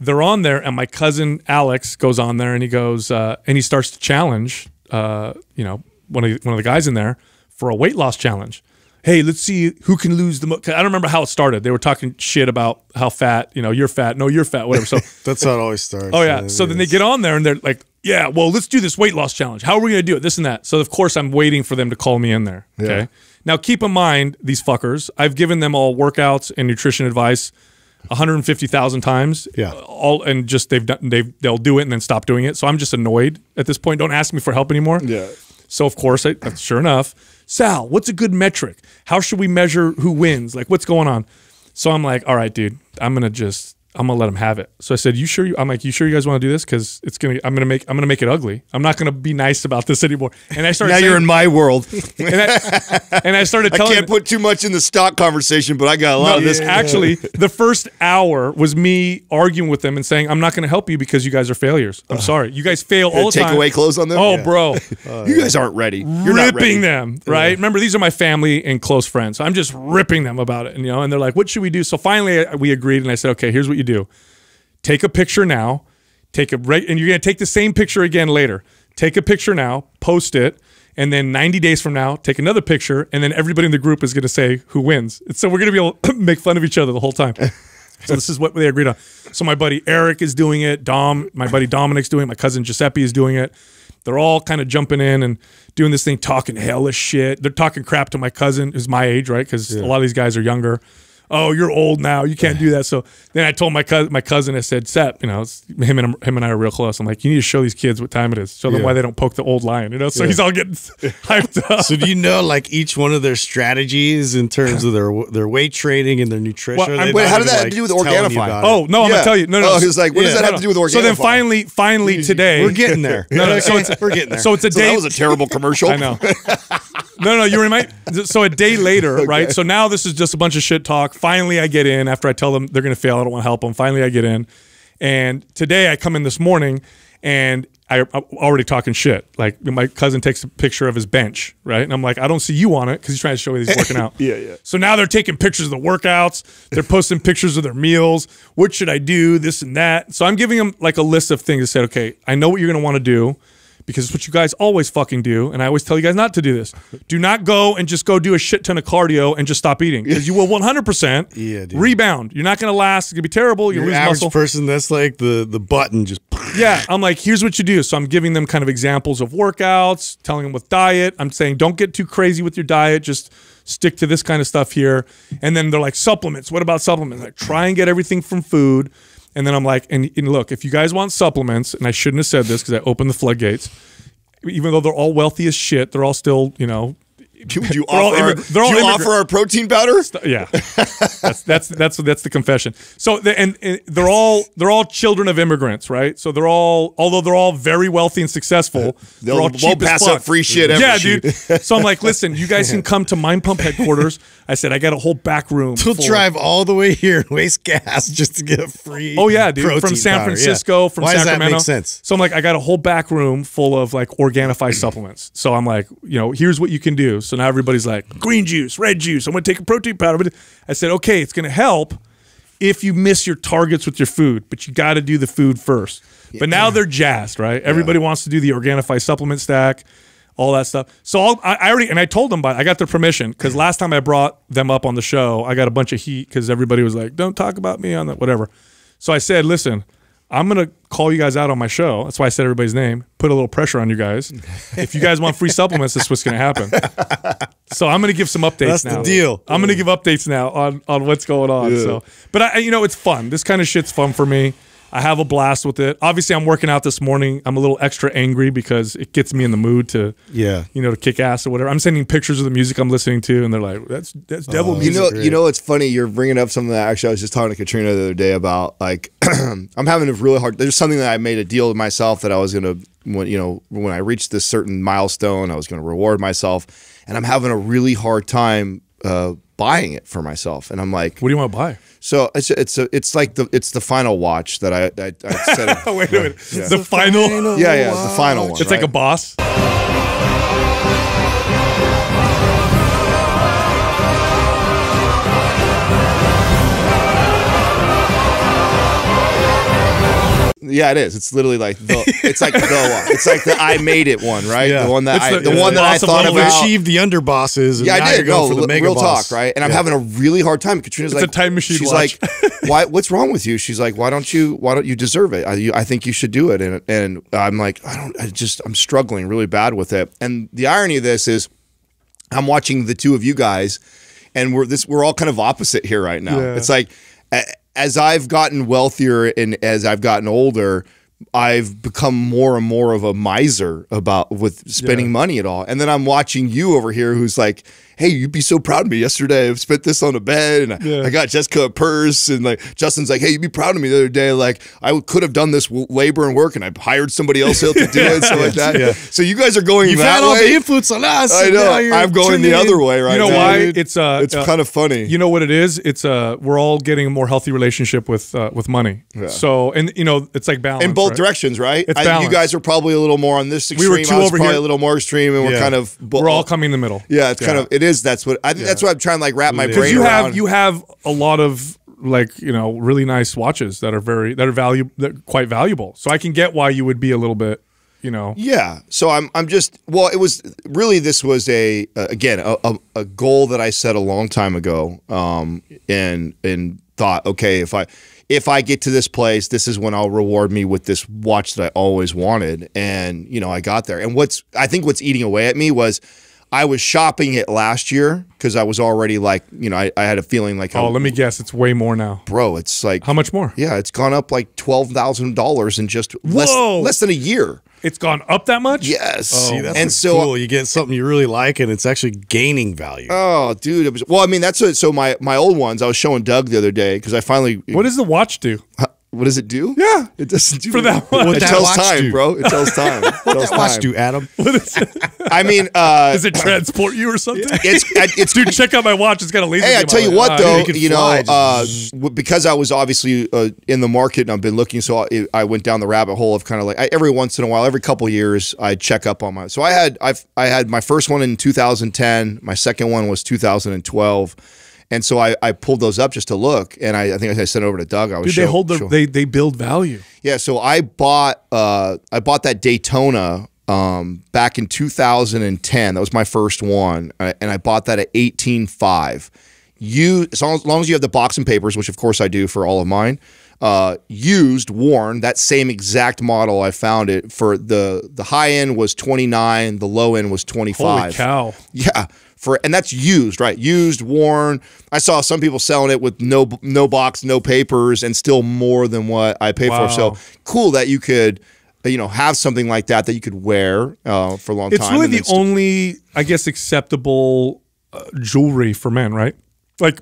Speaker 1: they're on there, and my cousin Alex goes on there, and he goes, uh, and he starts to challenge, uh, you know, one of the, one of the guys in there for a weight loss challenge. Hey, let's see who can lose the most. I don't remember how it started. They were talking shit about how fat, you know, you're fat. No, you're fat. Whatever. So,
Speaker 3: That's how it always starts.
Speaker 1: oh yeah. So then they get on there and they're like, yeah, well, let's do this weight loss challenge. How are we going to do it? This and that. So of course I'm waiting for them to call me in there. Okay. Now keep in mind these fuckers. I've given them all workouts and nutrition advice 150,000 times.
Speaker 3: Yeah.
Speaker 1: All and just they've done they've they'll do it and then stop doing it. So I'm just annoyed at this point. Don't ask me for help anymore.
Speaker 2: Yeah.
Speaker 1: So of course, I, sure enough, Sal, what's a good metric? How should we measure who wins? Like what's going on? So I'm like, all right, dude, I'm gonna just I'm gonna let him have it. So I said, you sure? You, I'm like, you sure you guys want to do this? Because it's gonna I'm gonna make I'm gonna make it ugly. I'm not gonna be nice about this anymore. And I started
Speaker 2: Now
Speaker 1: saying,
Speaker 2: you're in my world.
Speaker 1: and I, and I started
Speaker 2: I can't put too much in the stock conversation, but I got a lot
Speaker 1: no,
Speaker 2: of this.
Speaker 1: actually, the first hour was me arguing with them and saying, "I'm not going to help you because you guys are failures. I'm uh-huh. sorry. You guys fail all the
Speaker 2: Take
Speaker 1: time."
Speaker 2: Take away clothes on them?
Speaker 1: Oh,
Speaker 2: Yeah.
Speaker 1: bro, oh,
Speaker 2: you guys aren't ready. You're not ready.
Speaker 1: ripping them. Right? Remember, these are my family and close friends. So I'm just ripping them about it, and you know, and they're like, "What should we do?" So finally, I- we agreed, and I said, "Okay, here's what you do: take a picture now, take a right, and you're going to take the same picture again later. Take a picture now, post it." And then 90 days from now, take another picture, and then everybody in the group is going to say who wins. And so we're going to be able to make fun of each other the whole time. So this is what they agreed on. So my buddy Eric is doing it. Dom, my buddy Dominic's doing it. My cousin Giuseppe is doing it. They're all kind of jumping in and doing this thing, talking hellish shit. They're talking crap to my cousin, who's my age, right? Because a lot of these guys are younger. Oh, you're old now. You can't do that. So then I told my cousin, my cousin, I said, Sep, you know, it's, him and him and I are real close. I'm like, you need to show these kids what time it is. Show them
Speaker 3: Yeah.
Speaker 1: why they don't poke the old lion. You know. So he's all getting hyped up.
Speaker 3: So do you know like each one of their strategies in terms of their their weight training and their nutrition?
Speaker 1: Well,
Speaker 3: Are
Speaker 1: I'm-
Speaker 3: they
Speaker 2: Wait,
Speaker 3: not
Speaker 2: how did
Speaker 3: even,
Speaker 2: that have to do with
Speaker 3: telling you
Speaker 2: Organifi?
Speaker 1: Oh no, I'm
Speaker 2: Yeah.
Speaker 1: gonna tell you. No, no.
Speaker 2: Oh, he was like, what does that have to do with Organifi?
Speaker 1: So then finally, finally today,
Speaker 3: we're getting there.
Speaker 1: No, no, so it's
Speaker 3: we're getting there.
Speaker 1: So it's a
Speaker 2: So
Speaker 1: day.
Speaker 2: that was a terrible commercial.
Speaker 1: I know. No, no, you remind. So a day later, right? So now this is just a bunch of shit talk. Finally, I get in after I tell them they're going to fail. I don't want to help them. Finally, I get in, and today I come in this morning and I, I'm already talking shit. Like my cousin takes a picture of his bench, right? And I'm like, I don't see you on it because he's trying to show me he's working out.
Speaker 2: Yeah, yeah.
Speaker 1: So now they're taking pictures of the workouts. They're posting pictures of their meals. What should I do? This and that. So I'm giving them like a list of things. I said, okay, I know what you're going to want to do because it's what you guys always fucking do. And I always tell you guys not to do this. Do not go and just go do a shit ton of cardio and just stop eating because you will 100%
Speaker 3: Yeah,
Speaker 1: rebound. You're not going to last. It's going to be terrible. You'll
Speaker 3: Your
Speaker 1: lose
Speaker 3: average
Speaker 1: muscle.
Speaker 3: person, that's like the the button just.
Speaker 1: Yeah, I'm like, here's what you do. So I'm giving them kind of examples of workouts, telling them with diet. I'm saying don't get too crazy with your diet. Just stick to this kind of stuff here. And then they're like, supplements. What about supplements? Like, try and get everything from food. And then I'm like, and, and look, if you guys want supplements, and I shouldn't have said this because I opened the floodgates. Even though they're all wealthy as shit, they're all still, you know,
Speaker 2: Would you offer, our,
Speaker 1: they're all
Speaker 2: do you offer our protein powder?
Speaker 1: yeah, that's that's that's that's the confession. So the, and, and they're all they're all children of immigrants, right? So they're all although they're all very wealthy and successful, they're
Speaker 2: They'll
Speaker 1: all
Speaker 2: pass
Speaker 1: fuck.
Speaker 2: up free shit.
Speaker 1: Yeah, dude. So I'm like, listen, you guys can come to Mind Pump headquarters. I said I got a whole back room.
Speaker 3: They'll drive all the way here and waste gas just to get a free.
Speaker 1: Oh yeah, dude. From San
Speaker 3: powder. Yeah.
Speaker 1: Francisco, from
Speaker 3: Why
Speaker 1: Sacramento.
Speaker 3: does that make sense?
Speaker 1: So I'm like, I got a whole back room full of like Organifi supplements. So I'm like, you know, here's what you can do. So now everybody's like, green juice, red juice. I'm gonna take a protein powder. I said, okay, it's gonna help if you miss your targets with your food, but you got to do the food first. But now they're jazzed, right? Everybody wants to do the Organifi supplement stack. All that stuff. So I'll, I I already and I told them, but I got their permission because last time I brought them up on the show, I got a bunch of heat because everybody was like, "Don't talk about me on that, whatever." So I said, listen, I'm going to call you guys out on my show. That's why I said everybody's name, put a little pressure on you guys. If you guys want free supplements, this is what's going to happen. So I'm going to give some updates
Speaker 3: That's the
Speaker 1: now.
Speaker 3: deal.
Speaker 1: I'm going to give updates now on, on what's going on. So, but I, you know, it's fun. This kind of shit's fun for me. I have a blast with it. Obviously, I'm working out this morning. I'm a little extra angry because it gets me in the mood to,
Speaker 3: Yeah.
Speaker 1: you know, to kick ass or whatever. I'm sending pictures of the music I'm listening to, and they're like, "That's that's devil
Speaker 2: You
Speaker 1: music."
Speaker 2: know, you know, it's funny. You're bringing up something that actually I was just talking to Katrina the other day about. Like, I'm having a really hard. There's something that I made a deal with myself that I was gonna, when you know, when I reached this certain milestone, I was gonna reward myself, and I'm having a really hard time uh, buying it for myself. And I'm like,
Speaker 1: what do you want to buy?
Speaker 2: so it's it's a, it's like the it's the final watch that I I, I said.
Speaker 1: Oh, wait a minute. The final.
Speaker 2: yeah, yeah, it's the final one.
Speaker 1: It's like a boss.
Speaker 2: Yeah, it is. It's literally like the. It's like the one. It's like the I made it one, right?
Speaker 3: Yeah.
Speaker 2: The one that
Speaker 1: It's
Speaker 2: I,
Speaker 1: the-
Speaker 2: the, one
Speaker 1: the
Speaker 2: that I thought
Speaker 1: of
Speaker 2: about.
Speaker 3: achieved the underbosses. And
Speaker 2: Yeah, I did.
Speaker 3: going
Speaker 2: No,
Speaker 3: for the mega
Speaker 2: real
Speaker 3: boss.
Speaker 2: talk, right? And I'm having a really hard time. Katrina's
Speaker 1: It's
Speaker 2: like,
Speaker 1: a time machine
Speaker 2: She's
Speaker 1: watch.
Speaker 2: like, why? What's wrong with you? She's like, why don't you? Why don't you deserve it? I, you, I think you should do it. And and I'm like, I don't. I just I'm struggling really bad with it. And the irony of this is, I'm watching the two of you guys, and we're this we're all kind of opposite here right now.
Speaker 1: Yeah.
Speaker 2: It's like a- as I've gotten wealthier and as I've gotten older. I've become more and more of a miser about with spending
Speaker 1: Yeah.
Speaker 2: money at all. And then I'm watching you over here who's like, hey, you'd be so proud of me. Yesterday I spent this on a bed and I-
Speaker 1: Yeah.
Speaker 2: I got Jessica a purse and like Justin's like, hey, you'd be proud of me the other day. Like I could have done this w- labor and work and I hired somebody else to do it and stuff like that.
Speaker 3: Yeah.
Speaker 2: So you guys are going
Speaker 3: You've
Speaker 2: that
Speaker 3: had all
Speaker 2: way.
Speaker 3: the influence on us.
Speaker 2: I know. I'm going the other way right
Speaker 1: You know
Speaker 2: now.
Speaker 1: why? It's uh,
Speaker 2: it's
Speaker 1: uh,
Speaker 2: kind of funny.
Speaker 1: You know what it is? It's uh, we're all getting a more healthy relationship with uh, with money. So, and you know, it's like balance
Speaker 2: in both
Speaker 1: right?
Speaker 2: directions, right?
Speaker 1: It's
Speaker 2: I- you guys are probably a little more on this extreme.
Speaker 1: We were two
Speaker 2: I was
Speaker 1: over
Speaker 2: probably
Speaker 1: here.
Speaker 2: a little more extreme, and we're kind of
Speaker 1: We're all coming in the middle.
Speaker 2: Yeah, it's kind of it is. That's what I think. That's what I'm trying to like wrap my
Speaker 1: because
Speaker 2: brain
Speaker 1: you
Speaker 2: around.
Speaker 1: have you have a lot of like you know really nice watches that are very that are value that are quite valuable. So I can get why you would be a little bit you know
Speaker 2: Yeah. So I'm I'm just well, it was really this was a uh, again a, a, a goal that I set a long time ago, um, and and thought okay if I if I get to this place, this is when I'll reward me with this watch that I always wanted, and you know I got there. And what's I think what's eating away at me was. I was shopping it last year because I was already like, you know, I, I had a feeling like,
Speaker 1: Oh, let me guess, it's way more now.
Speaker 2: bro, it's like,
Speaker 1: How much more?
Speaker 2: yeah, it's gone up like twelve thousand dollars in just less,
Speaker 1: Whoa.
Speaker 2: less than a year.
Speaker 1: It's gone up that much?
Speaker 2: Yes, oh,
Speaker 3: See, that's
Speaker 2: and so
Speaker 3: cool. You get something you really like, and it's actually gaining value.
Speaker 2: Oh, dude! It was well. I mean, that's what, so. My my old ones. I was showing Doug the other day because I finally.
Speaker 1: What does the watch do?
Speaker 2: What does it do?
Speaker 1: Yeah.
Speaker 2: it doesn't do
Speaker 1: For that one.
Speaker 2: It
Speaker 3: What that
Speaker 2: tells time,
Speaker 3: do?
Speaker 2: bro. It tells time. It tells
Speaker 3: That watch
Speaker 2: time.
Speaker 3: do, Adam.
Speaker 2: I mean, uh,
Speaker 1: Does it transport you or something?
Speaker 2: it's it's
Speaker 1: Dude, check out my watch. It's got a laser.
Speaker 2: Hey, I tell you what,
Speaker 1: Ah,
Speaker 2: though,
Speaker 3: you
Speaker 2: know, uh, because I was obviously uh, in the market and I've been looking, so I, I went down the rabbit hole of kind of like I, every once in a while, every couple years, I check up on my. So I had I've I had my first one in 2010, my second one was 2012, and so I, I pulled those up just to look, and I, I think I sent it over to Doug. I was
Speaker 1: Dude,
Speaker 2: show-
Speaker 1: they hold the
Speaker 2: show-
Speaker 1: they they build value.
Speaker 2: yeah, so I bought uh I bought that Daytona um back in 2010. That was my first one, uh, and I bought that at 18.5. You as long, as long as you have the box and papers, which of course I do for all of mine. Uh, used, worn, that same exact model. I found it for the the high end was 29, the low end was 25.
Speaker 1: Holy cow!
Speaker 2: Yeah, for and that's used, right? Used, worn. I saw some people selling it with no no box, no papers, and still more than what I paid
Speaker 1: Wow.
Speaker 2: for. So cool that you could, uh, you know, have something like that that you could wear uh, for a long
Speaker 1: It's
Speaker 2: time.
Speaker 1: really the only, I guess, acceptable uh, jewelry for men, right? Like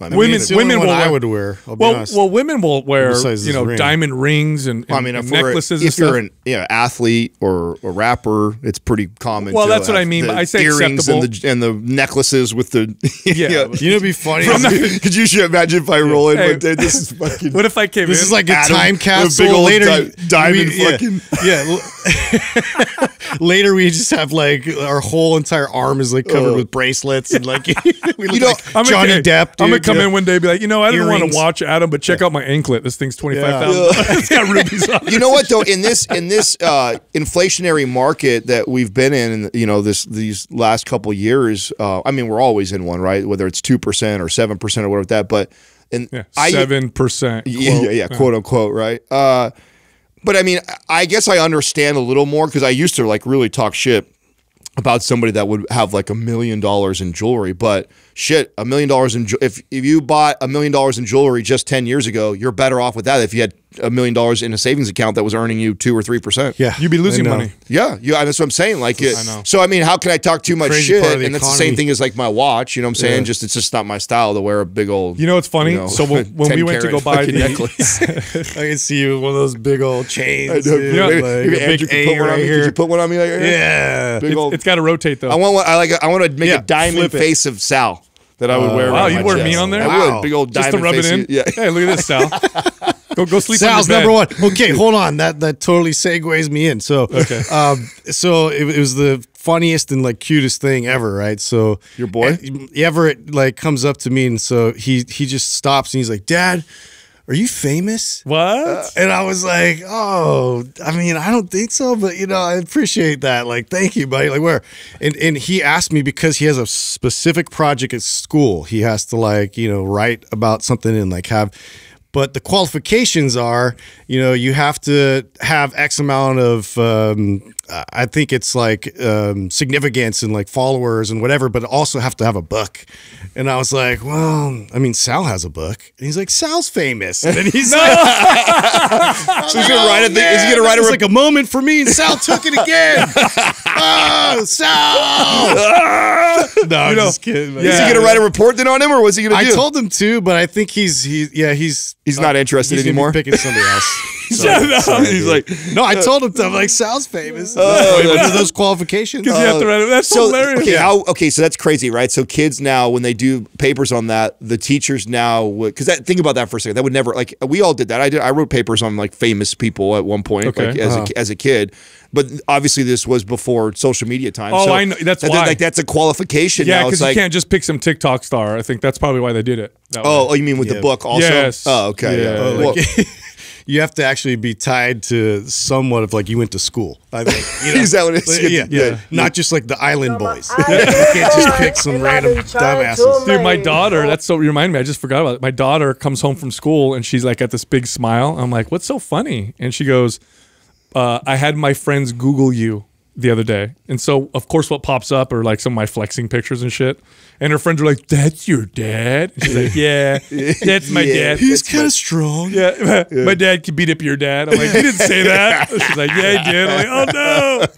Speaker 2: mean,
Speaker 1: women,
Speaker 3: It's the only
Speaker 1: women
Speaker 3: one
Speaker 1: will
Speaker 3: I
Speaker 1: wear,
Speaker 3: would wear. I'll be
Speaker 1: well,
Speaker 3: honest.
Speaker 1: well, women will wear
Speaker 3: Besides
Speaker 1: you know
Speaker 3: ring.
Speaker 1: diamond rings and, and,
Speaker 2: I mean,
Speaker 1: and
Speaker 2: if, we're-
Speaker 1: necklaces. and
Speaker 2: if you're
Speaker 1: stuff.
Speaker 2: an you know, athlete or a rapper, it's pretty common.
Speaker 1: Well,
Speaker 2: to
Speaker 1: that's what I mean, but I say
Speaker 2: earrings and the, and the necklaces with the
Speaker 1: Yeah.
Speaker 2: yeah.
Speaker 3: you know, it'd be funny.
Speaker 2: Could you imagine if I roll in
Speaker 1: Hey.
Speaker 2: one day? This is fucking.
Speaker 1: what if I came
Speaker 3: This
Speaker 1: in?
Speaker 3: is like a time
Speaker 2: the
Speaker 3: capsule.
Speaker 2: big old
Speaker 3: later,
Speaker 2: di- diamond
Speaker 3: we- yeah,
Speaker 2: fucking-
Speaker 3: Yeah. l- later, we just have like our whole entire arm is like covered
Speaker 2: Oh.
Speaker 3: with bracelets and like we look
Speaker 2: know,
Speaker 3: like
Speaker 1: I'm
Speaker 3: Johnny
Speaker 1: gonna,
Speaker 3: Depp.
Speaker 1: I'm gonna
Speaker 3: dude,
Speaker 1: come in one day and be like, you know, I didn't want to watch Adam, but check out my anklet. This thing's twenty five thousand. it's got rubies on.
Speaker 2: you know what though in this in this uh, inflationary market that we've been in you know this these last couple years uh, i mean we're always in one right whether it's 2% or 7% or whatever that but in
Speaker 1: Yeah, seven percent.
Speaker 2: yeah, yeah, yeah, quote unquote, right? Uh, but I mean, I guess I understand a little more because I used to like really talk shit about somebody that would have like a million dollars in jewelry. But shit, a million dollars in if if you bought a million dollars in jewelry just ten years ago, you're better off with that. If you had a million dollars in a savings account that was earning you two or three percent.
Speaker 3: Yeah,
Speaker 1: You'd be losing money.
Speaker 2: Yeah, yeah, that's what I'm saying. Like, it, I
Speaker 1: know.
Speaker 2: so I mean, how can I talk too much
Speaker 3: Crazy
Speaker 2: shit?
Speaker 3: part of the
Speaker 2: And that's the same thing as like my watch. You know what I'm saying?
Speaker 3: Yeah.
Speaker 2: Just it's just not my style to wear a big old.
Speaker 1: You know what's funny?
Speaker 2: you know,
Speaker 1: so when, when we went to go buy the
Speaker 2: necklace.
Speaker 3: I can see you with one of those big old chains.
Speaker 2: I know.
Speaker 3: dude,
Speaker 2: Maybe-
Speaker 3: like
Speaker 2: maybe
Speaker 3: a
Speaker 2: Andrew
Speaker 3: big
Speaker 2: could
Speaker 3: A
Speaker 2: put one on
Speaker 3: right
Speaker 2: me. Could you put one on me? Like.
Speaker 3: Yeah.
Speaker 2: Big old.
Speaker 1: it's got to rotate though.
Speaker 2: I want. one- I like. I want to make
Speaker 3: Yeah,
Speaker 2: a diamond face of Sal that I would uh, wear.
Speaker 1: wow, you'd
Speaker 2: my
Speaker 1: wear me on there?
Speaker 2: I
Speaker 3: Wow.
Speaker 2: would. Big old
Speaker 1: just to
Speaker 2: diamond
Speaker 1: rub it
Speaker 2: face.
Speaker 1: in.
Speaker 2: Yeah.
Speaker 1: Hey, look at this, Sal. go go sleep.
Speaker 3: Sal's number one. Okay, hold on. That that totally segues me in. So
Speaker 1: Okay.
Speaker 3: um, so it, it was the funniest and like cutest thing ever, right? So
Speaker 2: Your boy?
Speaker 3: Everett like comes up to me and so he he just stops and he's like, "Dad, are you famous?"
Speaker 1: What?
Speaker 3: And I was like, "Oh, I mean, I don't think so, but you know, I appreciate that. Like, thank you, buddy. Like, where?" And and he asked me because he has a specific project at school. He has to like, you know, write about something and like have. But the qualifications are, you know, you have to have X amount of, um, I think it's like um, significance and like followers and whatever, but also have to have a book. And I was like, well, I mean, Sal has a book. And he's like, Sal's famous. And then he's like,
Speaker 2: So he's gonna write a thing. Is he gonna write a?
Speaker 3: like a moment for me, and Sal took it again. oh, Sal! no, I'm just kidding. man.
Speaker 2: Is he gonna write a report then on him, or was he gonna
Speaker 3: I
Speaker 2: do?
Speaker 3: told him to, but I think he's he yeah he's
Speaker 2: He's uh, not interested
Speaker 3: he's gonna be
Speaker 2: anymore?
Speaker 3: picking somebody else.
Speaker 1: Shut up.
Speaker 2: He's like,
Speaker 3: No, I uh, told him to. I'm like Sal's famous.
Speaker 2: Oh,
Speaker 3: Wait, what are those qualifications?
Speaker 1: Because you have to write it. That's
Speaker 2: so
Speaker 1: hilarious.
Speaker 2: okay, how okay, so that's crazy, right? So kids now, when they do papers on that, the teachers now would because that think about that for a second. That would never like we all did that. I did. I wrote papers on like famous people at one point,
Speaker 1: Okay.
Speaker 2: like as a, uh-huh. as a kid. But obviously, this was before social media time.
Speaker 1: Oh,
Speaker 2: so
Speaker 1: I know- that's
Speaker 2: that-
Speaker 1: why.
Speaker 2: Like that's a qualification.
Speaker 1: yeah, because you
Speaker 2: like,
Speaker 1: can't just pick some TikTok star. I think that's probably why they did it.
Speaker 2: oh, oh, you mean with the book also?
Speaker 1: Yes.
Speaker 2: Oh, okay.
Speaker 1: Yeah.
Speaker 2: Yeah.
Speaker 1: Oh,
Speaker 2: Well,
Speaker 3: you have to actually be tied to somewhat of like you went to school. I think. You know?
Speaker 2: Is that what it is?
Speaker 3: Like, Yeah,
Speaker 2: Yeah.
Speaker 3: Not just like the Island Boys. You can't just pick some
Speaker 4: and I've
Speaker 3: random
Speaker 4: been trying
Speaker 3: dumbasses.
Speaker 1: Dude, my daughter, that's so you remind me. I just forgot about it. My daughter comes home from school and she's like got this big smile. I'm like, what's so funny? And she goes, uh, I had my friends Google you the other day. And so, of course, what pops up are like some of my flexing pictures and shit. And her friends are like, that's your dad? And she's like, yeah, that's my
Speaker 2: Yeah.
Speaker 1: dad.
Speaker 3: He's kind of strong.
Speaker 1: yeah, my dad could beat up your dad. I'm like, he didn't say that. She's like, yeah, he did. I'm like, oh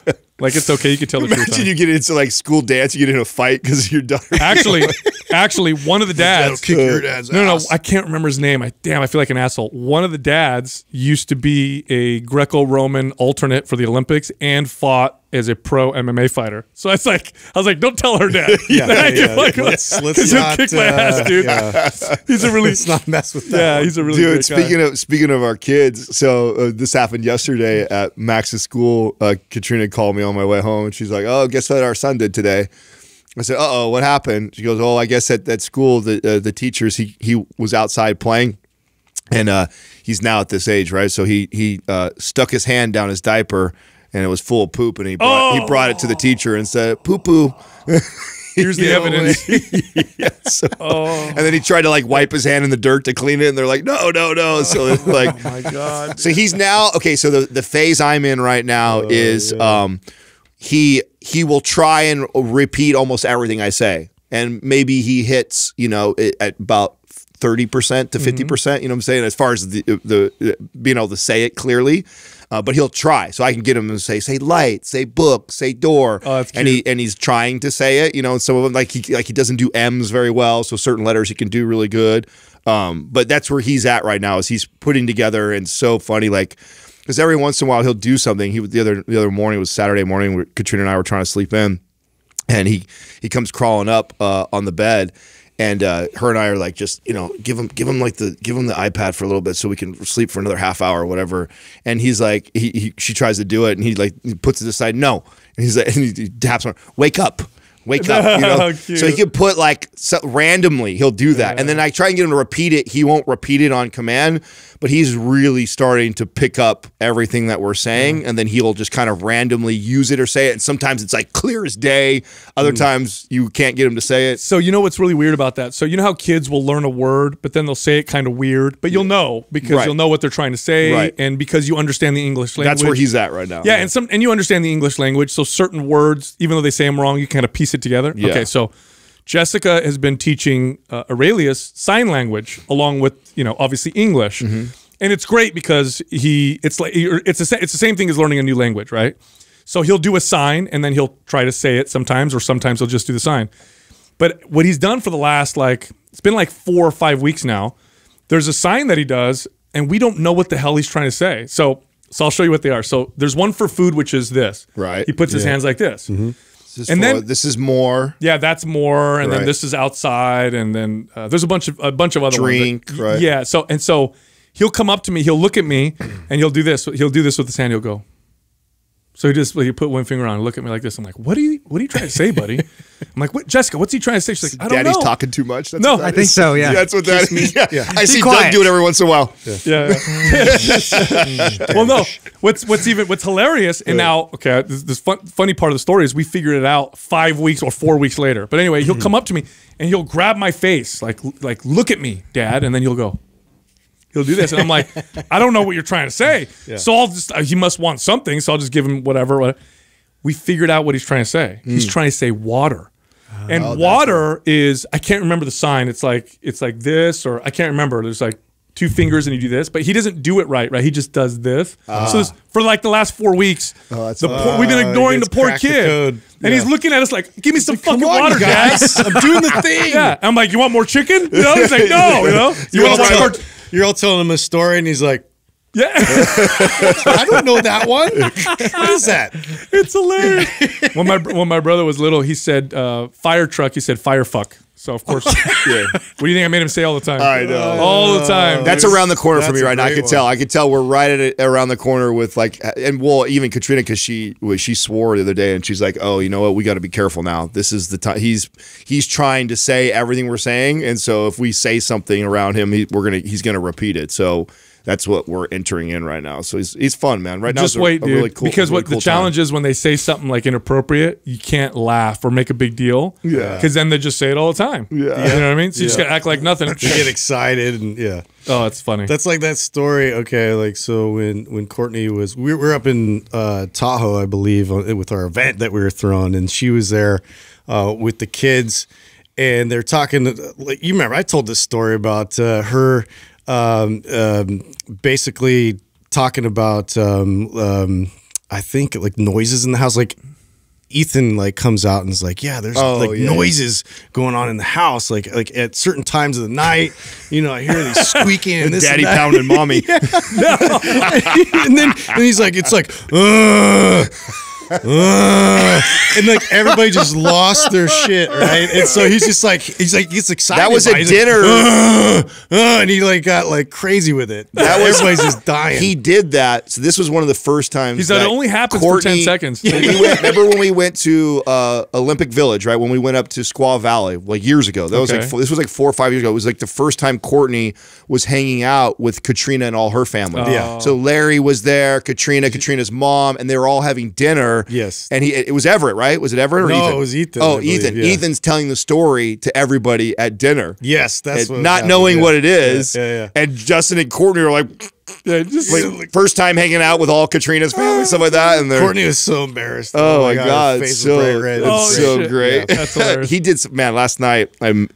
Speaker 1: no. Like, it's okay. You can tell the truth.
Speaker 2: Imagine you get into like school dance, you get in a fight because your daughter.
Speaker 1: Actually, actually, one of the dads.
Speaker 3: kick your dad's
Speaker 1: No, no,
Speaker 3: ass.
Speaker 1: I can't remember his name. I damn, I feel like an asshole. One of the dads used to be a Greco-Roman alternate for the Olympics and fought as a pro MMA fighter. So it's like, I was like, don't tell her dad.
Speaker 3: Yeah, yeah, yeah.
Speaker 1: fuck with-
Speaker 3: Let's- let's
Speaker 1: 'cause he'll
Speaker 3: not,
Speaker 1: kick my
Speaker 3: uh,
Speaker 1: ass, dude.
Speaker 3: yeah.
Speaker 1: He's a really,
Speaker 3: Let's not mess with that.
Speaker 1: yeah,
Speaker 3: one.
Speaker 1: he's a really
Speaker 2: Dude,
Speaker 1: great guy.
Speaker 2: speaking of speaking of our kids, so uh, this happened yesterday at Max's school. Uh, Katrina called me on my way home, and she's like, "Oh, guess what our son did today?" I said, "Uh oh, what happened?" She goes, "Oh, I guess at that school, the uh, the teachers he he was outside playing, and uh, he's now at this age, right? So he he uh, stuck his hand down his diaper." And it was full of poop, and he brought, he brought it to the teacher and said, "Poo poo."
Speaker 1: Here's the evidence.
Speaker 2: yeah, so-
Speaker 1: Oh.
Speaker 2: And then he tried to like wipe his hand in the dirt to clean it, and they're like, "No, no, no." So it's like,
Speaker 1: Oh my God.
Speaker 2: so he's now okay. So the the phase I'm in right now
Speaker 1: Oh,
Speaker 2: is um, he he will try and repeat almost everything I say, and maybe he hits you know it, at about thirty percent to 50
Speaker 1: Mm-hmm.
Speaker 2: percent. You know what I'm saying as far as the the, the being able to say it clearly. Uh, but he'll try, so I can get him and say, "Say light, say book, say door,"
Speaker 1: Oh, that's
Speaker 2: and he and he's trying to say it. You know, and some of them like he like he doesn't do M's very well, so certain letters he can do really good. Um, but that's where he's at right now. Is he's putting together and so funny, like because every once in a while he'll do something. He the other the other morning was Saturday morning. Where Katrina and I were trying to sleep in, and he he comes crawling up uh, on the bed. And uh, her and I are like, just you know, give him, give him like the, give him the iPad for a little bit so we can sleep for another half hour or whatever. And he's like, he, he she tries to do it, and he like he puts it aside, no, and he's like, and he, he taps on, her, wake up, wake up, you know. So he can put like so, randomly, he'll do that, and then I try and get him to repeat it. He won't repeat it on command, but he's really starting to pick up everything that we're saying, and then he'll just kind of randomly use it or say it. And sometimes it's like clear as day. Other
Speaker 1: Mm.
Speaker 2: times you can't get him to say it.
Speaker 1: So you know what's really weird about that? So you know how kids will learn a word, but then they'll say it kind of weird, but you'll know because
Speaker 2: Right.
Speaker 1: you'll know what they're trying to say,
Speaker 2: Right.
Speaker 1: and because you understand the English language.
Speaker 2: That's where he's at right now.
Speaker 1: Yeah, and some and you understand the English language, so certain words, even though they say them wrong, you kind of piece it together.
Speaker 2: Yeah.
Speaker 1: Okay, so Jessica has been teaching uh, Aurelius sign language along with you know obviously English,
Speaker 2: Mm-hmm.
Speaker 1: and it's great because he it's like it's the it's the same thing as learning a new language, right? So he'll do a sign and then he'll try to say it sometimes, or sometimes he'll just do the sign. But what he's done for the last like it's been like four or five weeks now. There's a sign that he does, and we don't know what the hell he's trying to say. So so I'll show you what they are. So there's one for food, which is this.
Speaker 2: Right.
Speaker 1: He puts his hands like this.
Speaker 2: This is
Speaker 1: And
Speaker 2: for-
Speaker 1: then-
Speaker 2: this is more.
Speaker 1: Yeah, that's more, and then this is outside, and then uh, there's a bunch of a bunch of other
Speaker 2: Drink,
Speaker 1: ones. that-
Speaker 2: right.
Speaker 1: Yeah. So and so he'll come up to me, he'll look at me, and he'll do this. He'll do this with his hand. He'll go. So he just like, he put one finger on, and look at me like this. I'm like, what are you what are you trying to say, buddy? I'm like, what, Jessica? What's he trying to say? She's like, I don't
Speaker 2: Daddy's
Speaker 1: know.
Speaker 2: talking too much. That's
Speaker 1: No,
Speaker 2: what that
Speaker 1: I
Speaker 4: think
Speaker 2: is.
Speaker 4: so, yeah.
Speaker 2: that's what that is. Yeah. I see
Speaker 4: quiet.
Speaker 2: Doug do it every once in a while.
Speaker 1: Yeah. Mm, well, no. What's what's even what's hilarious, and now okay, this, this fun, funny part of the story is we figured it out five weeks or four weeks later. But anyway, he'll mm. come up to me and he'll grab my face, like like look at me, Dad, and then he'll go. He'll do this, and I'm like, I don't know what you're trying to say. So I'll just uh, he must want something, so I'll just give him whatever. what- We figured out what he's trying to say. He's trying to say water. And water is I can't remember the sign. It's like it's like this or I can't remember. There's like two fingers and you do this, but he doesn't do it right, right? He just does this. So this, for like the last four weeks,
Speaker 2: that's
Speaker 1: the poor, we've been
Speaker 3: Ah,
Speaker 1: ignoring the poor
Speaker 3: the
Speaker 1: kid,
Speaker 3: code.
Speaker 1: and he's looking at us like, "Give me some fucking
Speaker 3: on,
Speaker 1: water,
Speaker 3: you guys. I'm doing the thing.
Speaker 1: Yeah, I'm like, "You want more chicken?" You know, he's like, "No," you know, you
Speaker 3: all,
Speaker 1: want more?
Speaker 3: You're all telling him a story, and he's like,
Speaker 1: Yeah,
Speaker 3: I don't know that one. What is that?
Speaker 1: it's hilarious. when my when my brother was little, he said uh, fire truck. He said fire fuck. So of course, yeah. What do you think I made him say all the time?
Speaker 2: I know.
Speaker 1: all the time.
Speaker 2: That's around the corner for
Speaker 3: That's
Speaker 2: me
Speaker 3: a
Speaker 2: right now. I
Speaker 3: great
Speaker 2: could tell. I could tell we're right at it around the corner with like, and well, even Katrina because she was she swore the other day and she's like, oh, you know what, we got to be careful now. This is the time. He's he's trying to say everything we're saying, and so if we say something around him, he, we're gonna he's gonna repeat it. So. That's what we're entering in right now. So he's, he's fun, man. Right now,
Speaker 1: Just
Speaker 2: it's a-
Speaker 1: wait,
Speaker 2: a
Speaker 1: dude.
Speaker 2: really cool,
Speaker 1: because
Speaker 2: really
Speaker 1: what
Speaker 2: cool
Speaker 1: the challenge is when they say something like inappropriate, you can't laugh or make a big deal.
Speaker 2: Yeah.
Speaker 1: Because then they just say it all the time.
Speaker 2: Yeah.
Speaker 1: You know what I mean? So you just gotta act like nothing.
Speaker 3: They get excited, and yeah.
Speaker 1: oh, it's funny.
Speaker 3: That's like that story. Okay, like so when when Courtney was we were up in uh, Tahoe, I believe, uh, with our event that we were throwing, and she was there uh, with the kids, and they're talking. Like you remember, I told this story about uh, her um, um, basically talking about um, um, I think like noises in the house, like. Ethan like comes out and is like, yeah, there's
Speaker 2: Oh,
Speaker 3: like
Speaker 2: yeah.
Speaker 3: noises going on in the house, like like at certain times of the night. You know, I hear these squeaking and this
Speaker 2: Daddy
Speaker 3: and that.
Speaker 2: pounding mommy.
Speaker 3: and then and he's like, it's like, "Ugh, ugh," and like everybody just lost their shit, right? And so he's just like, he's like, he's excited.
Speaker 2: That was
Speaker 3: about
Speaker 2: a
Speaker 3: it. He's like,
Speaker 2: dinner.
Speaker 3: "Ugh, ugh," and he like got like crazy with it.
Speaker 2: That was-
Speaker 3: everybody's just dying.
Speaker 2: He did that. So this was one of the first times.
Speaker 1: He said it
Speaker 2: that
Speaker 1: only happens for 10 seconds.
Speaker 2: when we went, remember when we went to uh, Olympic Village, right? When we went up to Squaw Valley, like years ago. That was
Speaker 1: Okay.
Speaker 2: like four, this was like four or five years ago. It was like the first time Courtney was hanging out with Katrina and all her family.
Speaker 3: Yeah. Oh.
Speaker 2: So Larry was there, Katrina, Katrina's mom, and they were all having dinner.
Speaker 3: Yes.
Speaker 2: And he, it was Everett, right? Was it Everett or
Speaker 3: No,
Speaker 2: Ethan?
Speaker 3: it was Ethan,
Speaker 2: Oh,
Speaker 3: I believe,
Speaker 2: Ethan.
Speaker 3: yeah.
Speaker 2: Ethan's telling the story to everybody at dinner.
Speaker 3: yes, that's what
Speaker 2: not
Speaker 3: happened,
Speaker 2: knowing
Speaker 3: yeah.
Speaker 2: what it is.
Speaker 3: Yeah, yeah, yeah.
Speaker 2: And Justin and Courtney are like,
Speaker 1: yeah, just
Speaker 2: like first time hanging out with all Katrina's family, stuff like that. And they're
Speaker 3: Courtney was so embarrassed.
Speaker 2: Oh, oh, my
Speaker 3: her
Speaker 2: god,
Speaker 3: face
Speaker 2: it's
Speaker 3: was
Speaker 2: so
Speaker 3: bright red.
Speaker 2: it's
Speaker 1: Oh,
Speaker 2: so
Speaker 1: shit.
Speaker 2: great.
Speaker 1: Yeah, that's
Speaker 2: he did some, man last night. I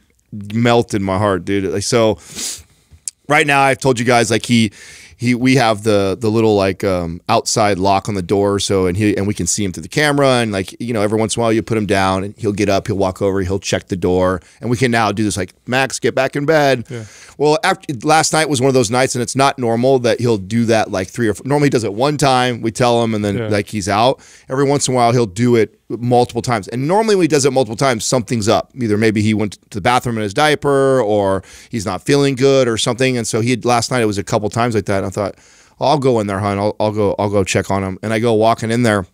Speaker 2: melted my heart, dude. Like so, right now I've told you guys like he he we have the the little like um outside lock on the door so and he and we can see him through the camera and like you know every once in a while you put him down and he'll get up he'll walk over he'll check the door and we can now do this like Max get back in bed yeah. well after last night was one of those nights and it's not normal that he'll do that like three or four, normally he does it one time we tell him and then
Speaker 1: Yeah.
Speaker 2: like he's out every once in a while he'll do it multiple times and normally when he does it multiple times something's up either maybe he went to the bathroom in his diaper or he's not feeling good or something and so he had last night it was a couple times like that thought i'll go in there hon. I'll, I'll go i'll go check on him. And i go walking in there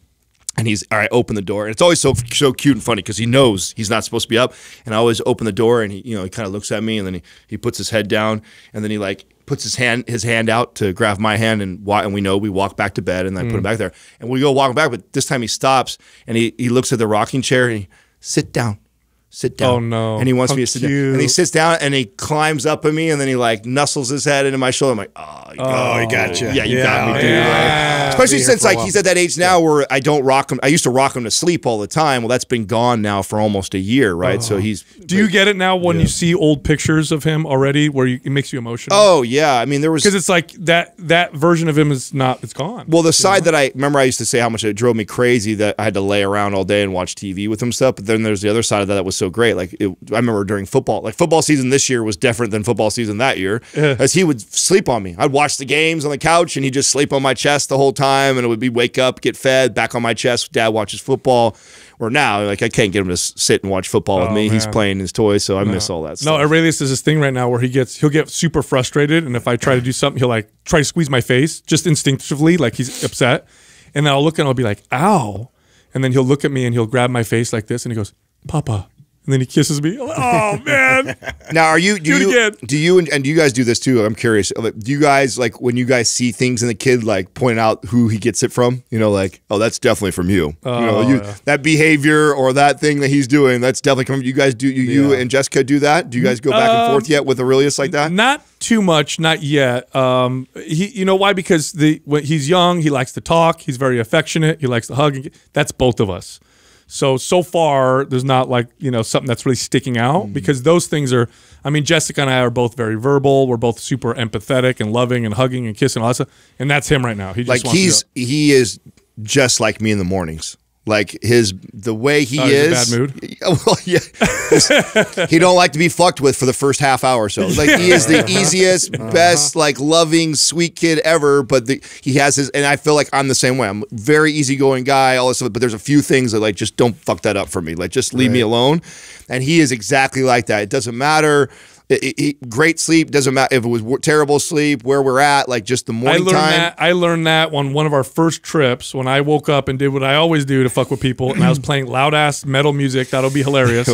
Speaker 2: and he's all right open the door. And it's always so so cute and funny because he knows he's not supposed to be up. And i always open the door and he you know he kind of looks at me and then he, he puts his head down and then he like puts his hand his hand out to grab my hand and and we know we walk back to bed and then I put him mm. back there. And we go walking back but this time he stops and he, he looks at the rocking chair and he sit down sit down.
Speaker 1: Oh, no.
Speaker 2: And he wants
Speaker 1: How
Speaker 2: me to sit down. And he sits down and he climbs up at me and then he like nuzzles his head into my shoulder. I'm like, oh, you
Speaker 3: Oh, he got you.
Speaker 2: Yeah, you got me, dude.
Speaker 1: yeah.
Speaker 2: Like, especially since like he's at that age now where I don't rock him. I used to rock him to sleep all the time. Well, that's been gone now for almost a year, right? So uh-huh. he's.
Speaker 1: Do you get it now when you see old pictures of him already, where you, it makes you emotional?
Speaker 2: Oh yeah, I mean there was
Speaker 1: because it's like that that version of him is not. It's gone.
Speaker 2: Well, the side that I remember, I used to say how much it drove me crazy that I had to lay around all day and watch TV with him stuff. But then there's the other side of that that was so great. Like it, I remember during football, like football season this year was different than football season that year, as he would sleep on me. I'd watch the games on the couch and he'd just sleep on my chest the whole time, and it would be wake up, get fed, back on my chest. Dad watches football. Or now, like I can't get him to sit and watch football with
Speaker 1: Oh,
Speaker 2: me. He's playing his toys, so I miss all that
Speaker 1: No. Aurelius does this thing right now where he gets he'll get super frustrated, and if I try to do something, he'll like try to squeeze my face just instinctively, like he's upset, and then I'll look and I'll be like, "Ow," and then he'll look at me and he'll grab my face like this, and he goes, "Papa," and then he kisses me. Oh man,
Speaker 2: Now, are you do
Speaker 1: Do
Speaker 2: you do you and, and do you guys do this too? I'm curious. Do you guys like when you guys see things in the kid, like point out who he gets it from? You know, like oh, that's definitely from you. you know,
Speaker 1: Oh,
Speaker 2: you,
Speaker 1: yeah.
Speaker 2: that behavior or that thing that he's doing, that's definitely coming. You guys do you, you and Jessica do that? Do you guys go back and
Speaker 1: Um,
Speaker 2: forth yet with Aurelius like that?
Speaker 1: Not too much, not yet. Um, he, you know why? Because the when he's young, he likes to talk. He's very affectionate. He likes to hug. and- That's both of us. So so far, there's not like you know something that's really sticking out
Speaker 2: Mm-hmm.
Speaker 1: because those things are. I mean, Jessica and I are both very verbal. We're both super empathetic and loving and hugging and kissing and all that stuff. And that's him right now. He just
Speaker 2: Like he's he is just like me in the mornings. Like his the way he
Speaker 1: Oh, he's in a
Speaker 2: is.
Speaker 1: bad mood?
Speaker 2: Well, yeah. he don't like to be fucked with for the first half hour or so. Like he is the easiest,
Speaker 1: Uh-huh.
Speaker 2: best, like loving, sweet kid ever. But the, he has his, and I feel like I'm the same way. I'm a very easygoing guy, all this stuff. But there's a few things that like just don't fuck that up for me. Like just leave me alone. And he is exactly like that. It doesn't matter. It, it- it- great sleep doesn't matter if it was terrible sleep, where we're at, like just the
Speaker 1: I
Speaker 2: morning
Speaker 1: learned
Speaker 2: time.
Speaker 1: that. I learned that on one of our first trips when I woke up and did what I always do to fuck with people, and I was playing loud ass metal music. That'll be hilarious.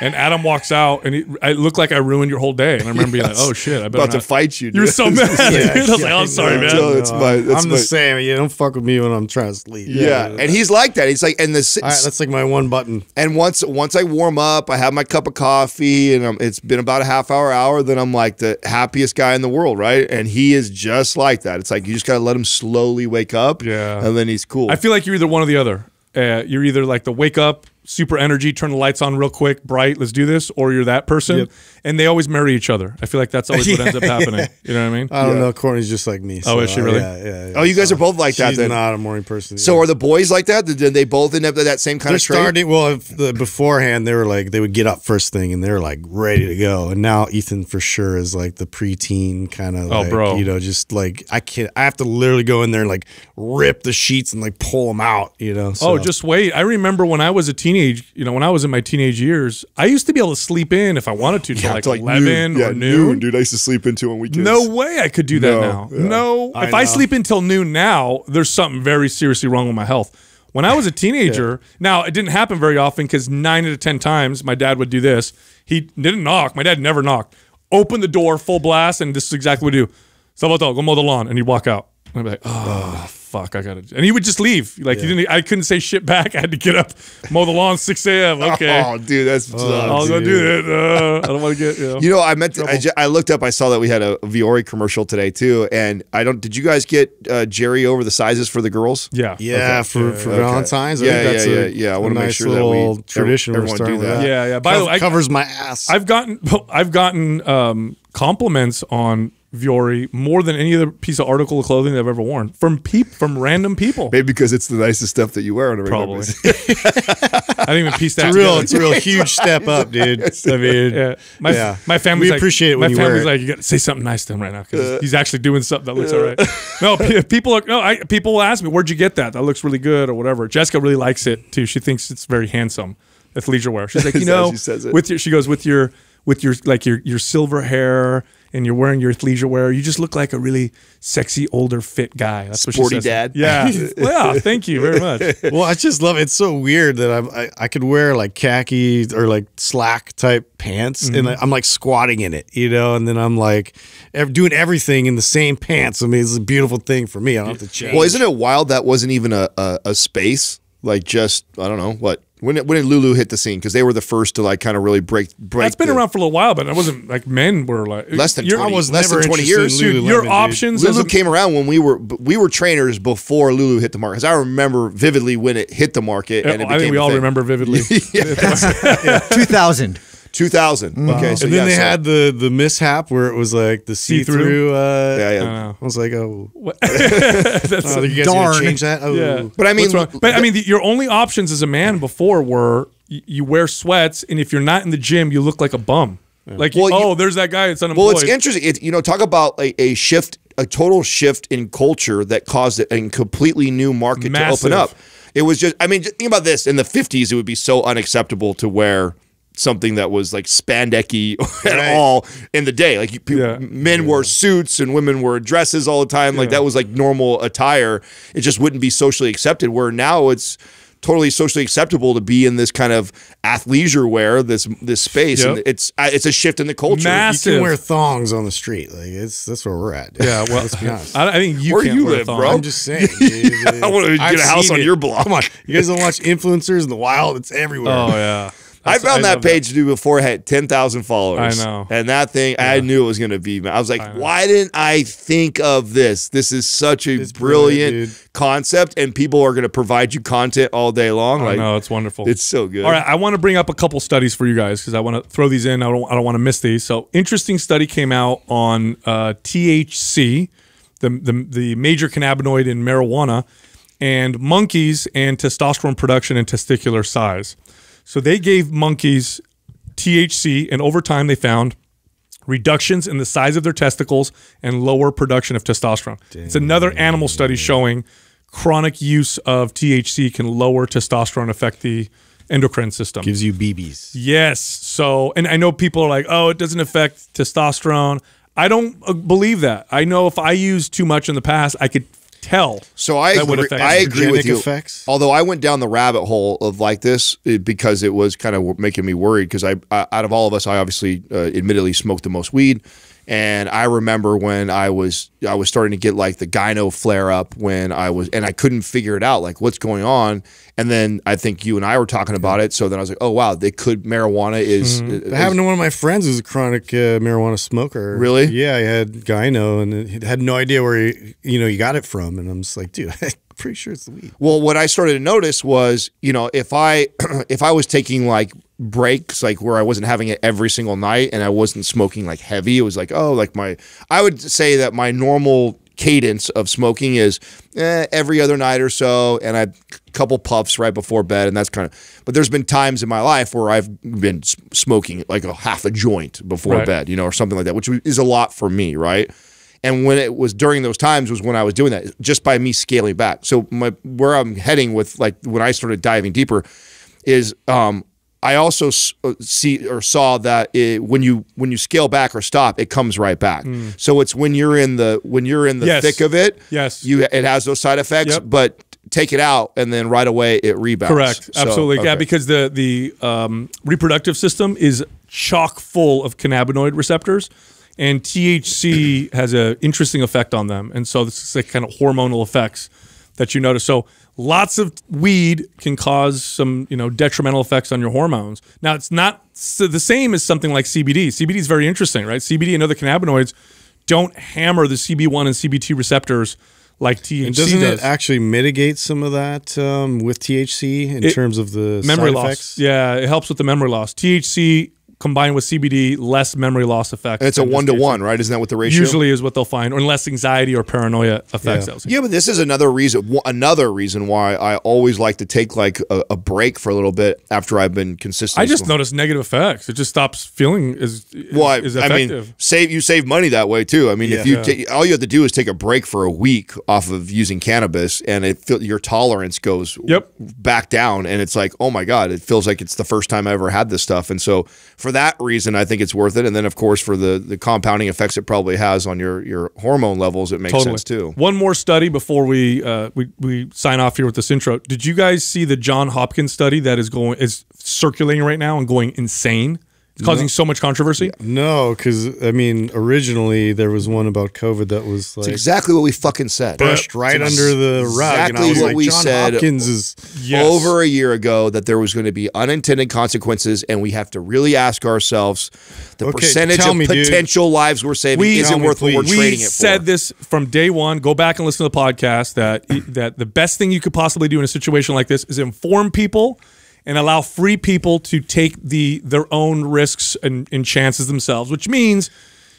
Speaker 1: and Adam walks out, and he, I looked like I ruined your whole day. And I remember being like, "Oh shit, I better
Speaker 2: About to fight you.
Speaker 1: You were
Speaker 2: dude.
Speaker 1: so mad. dude. I was like, "Oh, sorry,
Speaker 2: Yeah.
Speaker 1: man."
Speaker 2: So it's my- that's
Speaker 3: I'm
Speaker 2: my-
Speaker 3: the same. You don't fuck with me when I'm trying to sleep.
Speaker 2: Yeah, and he's like that. He's like, and the
Speaker 3: All right, that's like my one button.
Speaker 2: And once once I warm up, I have my cup of coffee, and um it's been about a half hour, hour. Then I'm like the happiest guy in the world, right? And he is just like that. It's like you just gotta let him slowly wake up,
Speaker 1: Yeah.
Speaker 2: and then he's cool.
Speaker 1: I feel like you're either one or the other. Uh, you're either like the wake up, super energy, turn the lights on real quick, bright, let's do this, or you're that person.
Speaker 3: Yep.
Speaker 1: And they always marry each other. I feel like that's always what ends up happening. You know what I mean?
Speaker 3: I don't know. Courtney's just like me.
Speaker 1: Oh, is she uh, really?
Speaker 3: Yeah, yeah. yeah.
Speaker 2: oh, you guys are both like that.
Speaker 3: She's
Speaker 2: Then.
Speaker 3: not a morning person.
Speaker 2: so are the boys like that? Did they both end up with that same kind
Speaker 3: they're
Speaker 2: of trait?
Speaker 3: starting. Well, if the, beforehand they were like they would get up first thing and they're like ready to go. And now Ethan for sure is like the preteen kind of.
Speaker 1: Oh,
Speaker 3: like,
Speaker 1: bro.
Speaker 3: You know, just like I can't. I have to literally go in there and like rip the sheets and like pull them out. You know.
Speaker 1: Oh, just wait. I remember when I was a teenage, you know, when I was in my teenage years, I used to be able to sleep in if I wanted to
Speaker 2: Yeah,
Speaker 1: like,
Speaker 2: to,
Speaker 1: 11
Speaker 2: noon.
Speaker 1: or
Speaker 2: Yeah,
Speaker 1: noon.
Speaker 2: dude. I used to sleep into on weekends.
Speaker 1: No way I could do that
Speaker 2: No,
Speaker 1: now.
Speaker 2: yeah.
Speaker 1: No.
Speaker 3: I
Speaker 1: if I sleep until noon now, there's something very seriously wrong with my health. When I was a teenager, now it didn't happen very often because nine out of 10 times my dad would do this. He didn't knock. My dad never knocked. Open the door full blast, and this is exactly what we do. Salvatore, go mow the lawn. And he'd walk out. And I'd be like, oh, fuck, I gotta. And he would just leave. Like he didn't. I couldn't say shit back. I had to get up, mow the lawn, six a.m. Okay,
Speaker 2: Oh, dude, that's
Speaker 1: I'll go do that. Uh, I don't want to get. You know.
Speaker 2: You know, I meant to, I, ju- I looked up. I saw that we had a Vuori commercial today too, and I don't. Did you guys get uh, Jerry over the sizes for the girls?
Speaker 1: yeah,
Speaker 3: Yeah, for, for
Speaker 2: Okay.
Speaker 3: Valentine's. I
Speaker 2: Yeah,
Speaker 3: think that's
Speaker 2: yeah,
Speaker 3: a,
Speaker 2: yeah, I wanna make
Speaker 3: nice
Speaker 2: sure that we-
Speaker 3: little tradition we're
Speaker 2: everyone do that.
Speaker 3: that.
Speaker 1: Yeah, yeah. By the
Speaker 3: Cov-
Speaker 1: way, I-
Speaker 3: covers my ass.
Speaker 1: I've gotten I've gotten um, compliments on Vuori more than any other piece of article of clothing that I've ever worn from peop from random people.
Speaker 2: Maybe because it's the nicest stuff that you wear on a regular
Speaker 1: Probably.
Speaker 2: basis.
Speaker 1: I didn't even piece that.
Speaker 3: it's a real, it's a real huge step up, dude. I mean,
Speaker 1: Yeah, my
Speaker 3: Yeah.
Speaker 1: my family's
Speaker 3: We
Speaker 1: like,
Speaker 3: appreciate it
Speaker 1: My
Speaker 3: when you wear
Speaker 1: family's like, you got to say something nice to him right now because he's actually doing something that looks all right. No, people are no. I, people will ask me, "Where'd you get that? That looks really good," or whatever. Jessica really likes it too. She thinks it's very handsome. Athleisure wear. She's like, you
Speaker 2: Is that how
Speaker 1: know,
Speaker 2: she says it?
Speaker 1: with your, she goes with your with your like your your silver hair and you're wearing your athleisure wear. You just look like a really sexy, older, fit guy. That's
Speaker 2: Sporty
Speaker 1: what she says.
Speaker 2: dad.
Speaker 1: Yeah, well, yeah. Thank you very much.
Speaker 3: well, I just love it's so weird that I'm, I I could wear like khaki or like slack type pants and I- I'm like squatting in it, you know, and then I'm like doing everything in the same pants. I mean, it's a beautiful thing for me. I don't have to change.
Speaker 2: well, isn't it wild that wasn't even a, a, a space? Like just I don't know what When did, when did Lulu hit the scene? Because they were the first to like kind of really break break.
Speaker 1: That's been
Speaker 2: the-
Speaker 1: around for a little while, but it wasn't like men were like
Speaker 2: Less than
Speaker 1: your-
Speaker 2: 20
Speaker 3: I was
Speaker 2: less
Speaker 3: never
Speaker 2: than 20 years.
Speaker 3: in
Speaker 1: Dude,
Speaker 3: Lululemon,
Speaker 1: your
Speaker 3: dude.
Speaker 1: options as
Speaker 2: Lulu
Speaker 1: a,
Speaker 2: came around when we were we were trainers before Lulu hit the market. Because I remember vividly when it hit the market. and it
Speaker 1: I think
Speaker 2: became
Speaker 1: we all
Speaker 2: thing.
Speaker 1: remember vividly.
Speaker 4: 2000.
Speaker 2: 2000. Okay, so
Speaker 3: and then
Speaker 2: yeah,
Speaker 3: they
Speaker 2: so-
Speaker 3: had the the mishap where it was like the see
Speaker 1: See-through?
Speaker 3: Uh,
Speaker 2: yeah, yeah.
Speaker 3: I was like, oh,
Speaker 1: That's
Speaker 3: oh you guys
Speaker 4: Darn.
Speaker 3: gonna change that? Oh,
Speaker 1: Yeah,
Speaker 2: But I mean,
Speaker 1: but I mean, the, your only options as a man before were y- you wear sweats, and if you're not in the gym, you look like a bum. Like,
Speaker 2: Well,
Speaker 1: oh,
Speaker 2: you-
Speaker 1: there's that guy that's unemployed.
Speaker 2: Well, it's interesting. It, you know, talk about a, a shift, a total shift in culture that caused a completely new market
Speaker 1: Massive.
Speaker 2: to open up. It was just, I mean, just think about this. In the 50s, it would be so unacceptable to wear something that was like spandecky at
Speaker 3: Right.
Speaker 2: all in the day. Like people,
Speaker 1: Yeah.
Speaker 2: men wore suits and women wore dresses all the time. Like that was like normal attire. It just wouldn't be socially accepted. Where now it's totally socially acceptable to be in this kind of athleisure wear, this this space,
Speaker 1: Yep.
Speaker 2: and it's uh, it's a shift in the culture.
Speaker 1: Mass-
Speaker 3: You can wear thongs on the street. Like it's that's where we're at.
Speaker 1: yeah, well,
Speaker 3: let's be honest.
Speaker 1: I, I think you
Speaker 2: Where
Speaker 1: can't
Speaker 2: you
Speaker 1: wear
Speaker 2: live, bro?
Speaker 3: I'm just saying. dude.
Speaker 2: I wanna get
Speaker 3: I've
Speaker 2: a house on
Speaker 3: it.
Speaker 2: your block.
Speaker 3: Come on, you guys don't watch influencers in the wild? It's everywhere.
Speaker 1: Oh yeah,
Speaker 2: I found that
Speaker 1: love
Speaker 2: page dude before it had ten thousand followers.
Speaker 1: I know.
Speaker 2: and that thing I knew it was going to be. I was like, why didn't I think of this? This is such a
Speaker 3: It's
Speaker 2: brilliant,
Speaker 3: brilliant,
Speaker 2: concept, and people are going to provide you content all day long.
Speaker 1: I
Speaker 2: Like,
Speaker 1: know it's wonderful.
Speaker 2: it's so good.
Speaker 1: All right, I want to bring up a couple studies for you guys because I want to throw these in. I don't, I don't want to miss these. So, interesting study came out on uh, THC, the, the the major cannabinoid in marijuana, and monkeys and testosterone production and testicular size. So they gave monkeys THC, and over time they found reductions in the size of their testicles and lower production of testosterone. It's another animal study showing chronic use of THC can lower testosterone, and affect the endocrine system.
Speaker 3: Gives you BBs.
Speaker 1: Yes. So, and I know people are like, oh, it doesn't affect testosterone. I don't uh, believe that. I know if I used too much in the past, I could tell.
Speaker 2: So I
Speaker 1: That would
Speaker 2: agree,
Speaker 1: affect
Speaker 2: I agree with you.
Speaker 3: effects?
Speaker 2: Although I went down the rabbit hole of like this because it was kind of making me worried because I, I out of all of us I obviously uh, admittedly smoked the most weed and I remember when I was I was starting to get like the gyno flare up when I was and I couldn't figure it out like what's going on and then I think you and I were talking about it so then I was like oh wow they could marijuana is,
Speaker 1: Mm-hmm.
Speaker 2: is-
Speaker 3: happened to one of my friends who's a chronic uh, marijuana smoker.
Speaker 2: Really?
Speaker 3: Yeah, he had gyno and he had no idea where he, you know, he got it from. And I'm just like, dude, pretty sure it's the weed.
Speaker 2: Well, what I started to notice was, you know, if I if I was taking like breaks, like where I wasn't having it every single night and I wasn't smoking like heavy, it was like, oh, like my I would say that my normal cadence of smoking is eh, every other night or so, and I a couple puffs right before bed, and that's kind of. But there's been times in my life where I've been smoking like a half a joint before
Speaker 1: Right.
Speaker 2: bed, you know, or something like that, which is a lot for me, right? And when it was during those times was when I was doing that, just by me scaling back. So my where I'm heading with like when I started diving deeper is um, I also uh, see or saw that it, when you when you scale back or stop, it comes right back. So it's when you're in the when you're in the.
Speaker 1: Yes.
Speaker 2: thick of it,
Speaker 1: Yes.
Speaker 2: you it has those side effects,
Speaker 1: Yep.
Speaker 2: but take it out and then right away it rebounds.
Speaker 1: Correct.
Speaker 2: So,
Speaker 1: Absolutely. Yeah, because the the um, reproductive system is chock full of cannabinoid receptors, and THC has an interesting effect on them, and so this is like kind of hormonal effects that you notice. So lots of weed can cause some you know detrimental effects on your hormones. Now it's not the same as something like CBD. CBD is very interesting, right? CBD and other cannabinoids don't hammer the CB1 and CB2 receptors like THC
Speaker 3: And doesn't
Speaker 1: does.
Speaker 3: it actually mitigate some of that um, with THC in
Speaker 1: It-
Speaker 3: terms of the
Speaker 1: memory
Speaker 3: side
Speaker 1: loss.
Speaker 3: effects?
Speaker 1: Yeah, it helps with the memory loss. THC combined with CBD, less memory loss effects.
Speaker 2: And it's a one to one, right? Isn't that what the ratio?
Speaker 1: Usually is what they'll find, or less anxiety or paranoia affects
Speaker 3: Yeah.
Speaker 1: those.
Speaker 2: Yeah, but this is another reason. Another reason why I always like to take like a, a break for a little bit after I've been consistent.
Speaker 1: I just noticed negative effects. It just stops feeling as
Speaker 2: Well, I,
Speaker 1: is
Speaker 2: I mean, save you save money that way too. I mean, if you
Speaker 3: Yeah.
Speaker 2: all you have to do is take a break for a week off of using cannabis, and it feel, your tolerance goes
Speaker 1: Yep.
Speaker 2: back down, and it's like, oh my god, it feels like it's the first time I ever had this stuff, and so for that reason, I think it's worth it. And then, of course, for the the compounding effects it probably has on your your hormone levels, it makes
Speaker 1: totally.
Speaker 2: sense too.
Speaker 1: One more study before we uh, we we sign off here with this intro. Did you guys see the John Hopkins study that is going is circulating right now and going insane? Causing so much controversy?
Speaker 3: No, because I mean, originally there was one about COVID that was like
Speaker 2: exactly what we fucking said.
Speaker 3: brushed right
Speaker 2: It's
Speaker 3: under the rug, and I
Speaker 2: exactly
Speaker 3: was
Speaker 2: what
Speaker 3: like,
Speaker 2: we
Speaker 3: John
Speaker 2: said
Speaker 3: Hopkins is
Speaker 1: Yes.
Speaker 2: over a year ago that there was going to be unintended consequences, and we have to really ask ourselves the
Speaker 3: Okay,
Speaker 2: percentage of
Speaker 3: me, dude.
Speaker 2: potential lives we're saving
Speaker 1: We-
Speaker 2: isn't
Speaker 3: Tell me,
Speaker 2: worth what we're
Speaker 3: please.
Speaker 1: we
Speaker 2: trading it for.
Speaker 1: We said this from day one. Go back and listen to the podcast that that the best thing you could possibly do in a situation like this is inform people and allow free people to take the their own risks and, and chances themselves, which means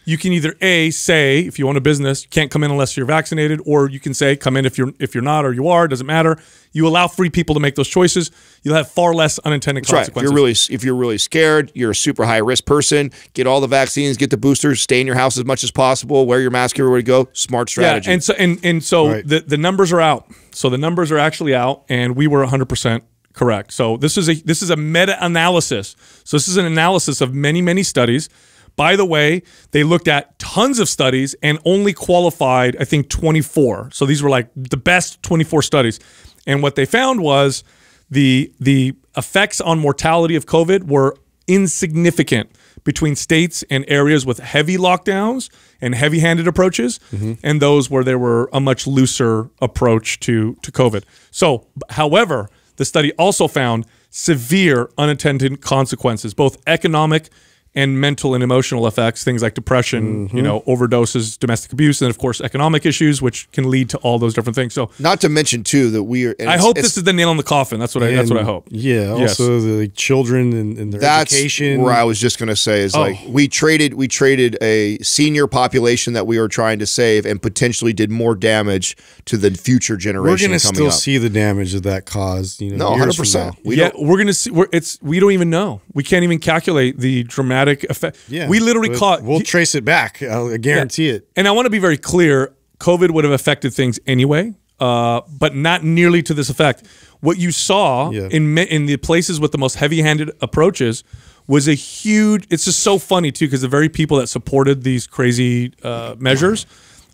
Speaker 1: you can either a say if you own a business you can't come in unless you're vaccinated, or you can say come in if you're if you're not or you are doesn't matter. You allow free people to make those choices. You'll have far less unintended
Speaker 2: That's right. If
Speaker 1: consequences.
Speaker 2: you're really if you're really scared, you're a super high risk person. Get all the vaccines, get the boosters, stay in your house as much as possible, wear your mask everywhere you go. Smart strategy.
Speaker 1: Yeah, and so and and so
Speaker 3: Right.
Speaker 1: the the numbers are out. So the numbers are actually out, and we were 100 percent correct. So this is a this is a meta analysis. So this is an analysis of many many studies. By the way, they looked at tons of studies and only qualified, I think, 24. So these were like the best 24 studies. And what they found was the the effects on mortality of COVID were insignificant between states and areas with heavy lockdowns and heavy-handed approaches, mm-hmm. and those where there were a much looser approach to to COVID. So, however, the study also found severe unintended consequences, both economic and mental and emotional effects, things like depression, you mm-hmm. know, overdoses, domestic abuse, and of course economic issues, which can lead to all those different things. So
Speaker 2: Not to mention too that we are.
Speaker 1: I hope this is the nail in the coffin. That's what I. That's what I hope.
Speaker 3: Yeah.
Speaker 1: Yes.
Speaker 3: Also, the like, children and, and their
Speaker 2: That's
Speaker 3: education.
Speaker 2: where I was just going to say is like
Speaker 1: Oh.
Speaker 2: we traded we traded a senior population that we were trying to save and potentially did more damage to the future generation.
Speaker 3: We're going to still
Speaker 2: up.
Speaker 3: see the damage that that caused. You know,
Speaker 2: no, hundred percent. We
Speaker 1: yeah, we're gonna see. We're, it's we don't even know. We can't even calculate the dramatic effect.
Speaker 3: Yeah,
Speaker 1: we literally
Speaker 3: but
Speaker 1: caught.
Speaker 3: We'll trace it back. I'll I guarantee it.
Speaker 1: And I want to be very clear: COVID would have affected things anyway, uh, but not nearly to this effect. What you saw
Speaker 3: Yeah.
Speaker 1: in in the places with the most heavy-handed approaches was a huge. It's just so funny too, because the very people that supported these crazy uh, measures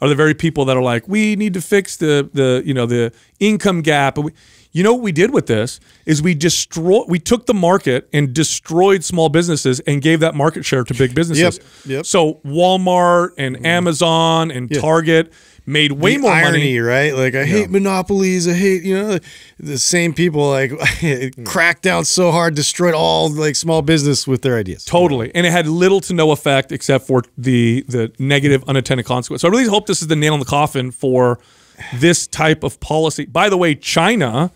Speaker 1: are the very people that are like, we need to fix the the you know the income gap. You know what we did with this is we destroy we took the market and destroyed small businesses and gave that market share to big businesses.
Speaker 3: yep.
Speaker 1: So Walmart and mm-hmm. Amazon and Target made way
Speaker 3: the
Speaker 1: more
Speaker 3: irony,
Speaker 1: money.
Speaker 3: right? Like I hate monopolies. I hate you know the same people like mm. cracked down so hard, destroyed all like small business with their ideas.
Speaker 1: Totally, and it had little to no effect except for the the negative unintended consequence. So I really hope this is the nail in the coffin for this type of policy. By the way, China,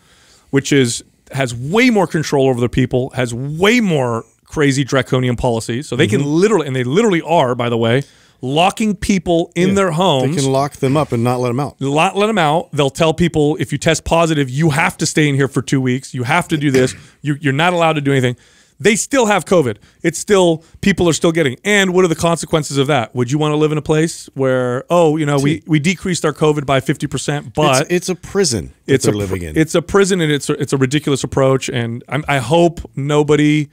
Speaker 1: which is has way more control over their people, has way more crazy draconian policies. So they can mm-hmm. literally, and they literally are, by the way, locking people in their homes.
Speaker 3: They can lock them up and not let them out.
Speaker 1: Lot, let them out. They'll tell people if you test positive, you have to stay in here for two weeks. You have to do this. You, you're not allowed to do anything. They still have COVID. It's still people are still getting. And what are the consequences of that? Would you want to live in a place where oh, you know, we we decreased our COVID by fifty percent, but
Speaker 3: it's, it's a prison that
Speaker 1: it's a,
Speaker 3: living in.
Speaker 1: It's a prison, and it's a, it's a ridiculous approach. And I'm, I hope nobody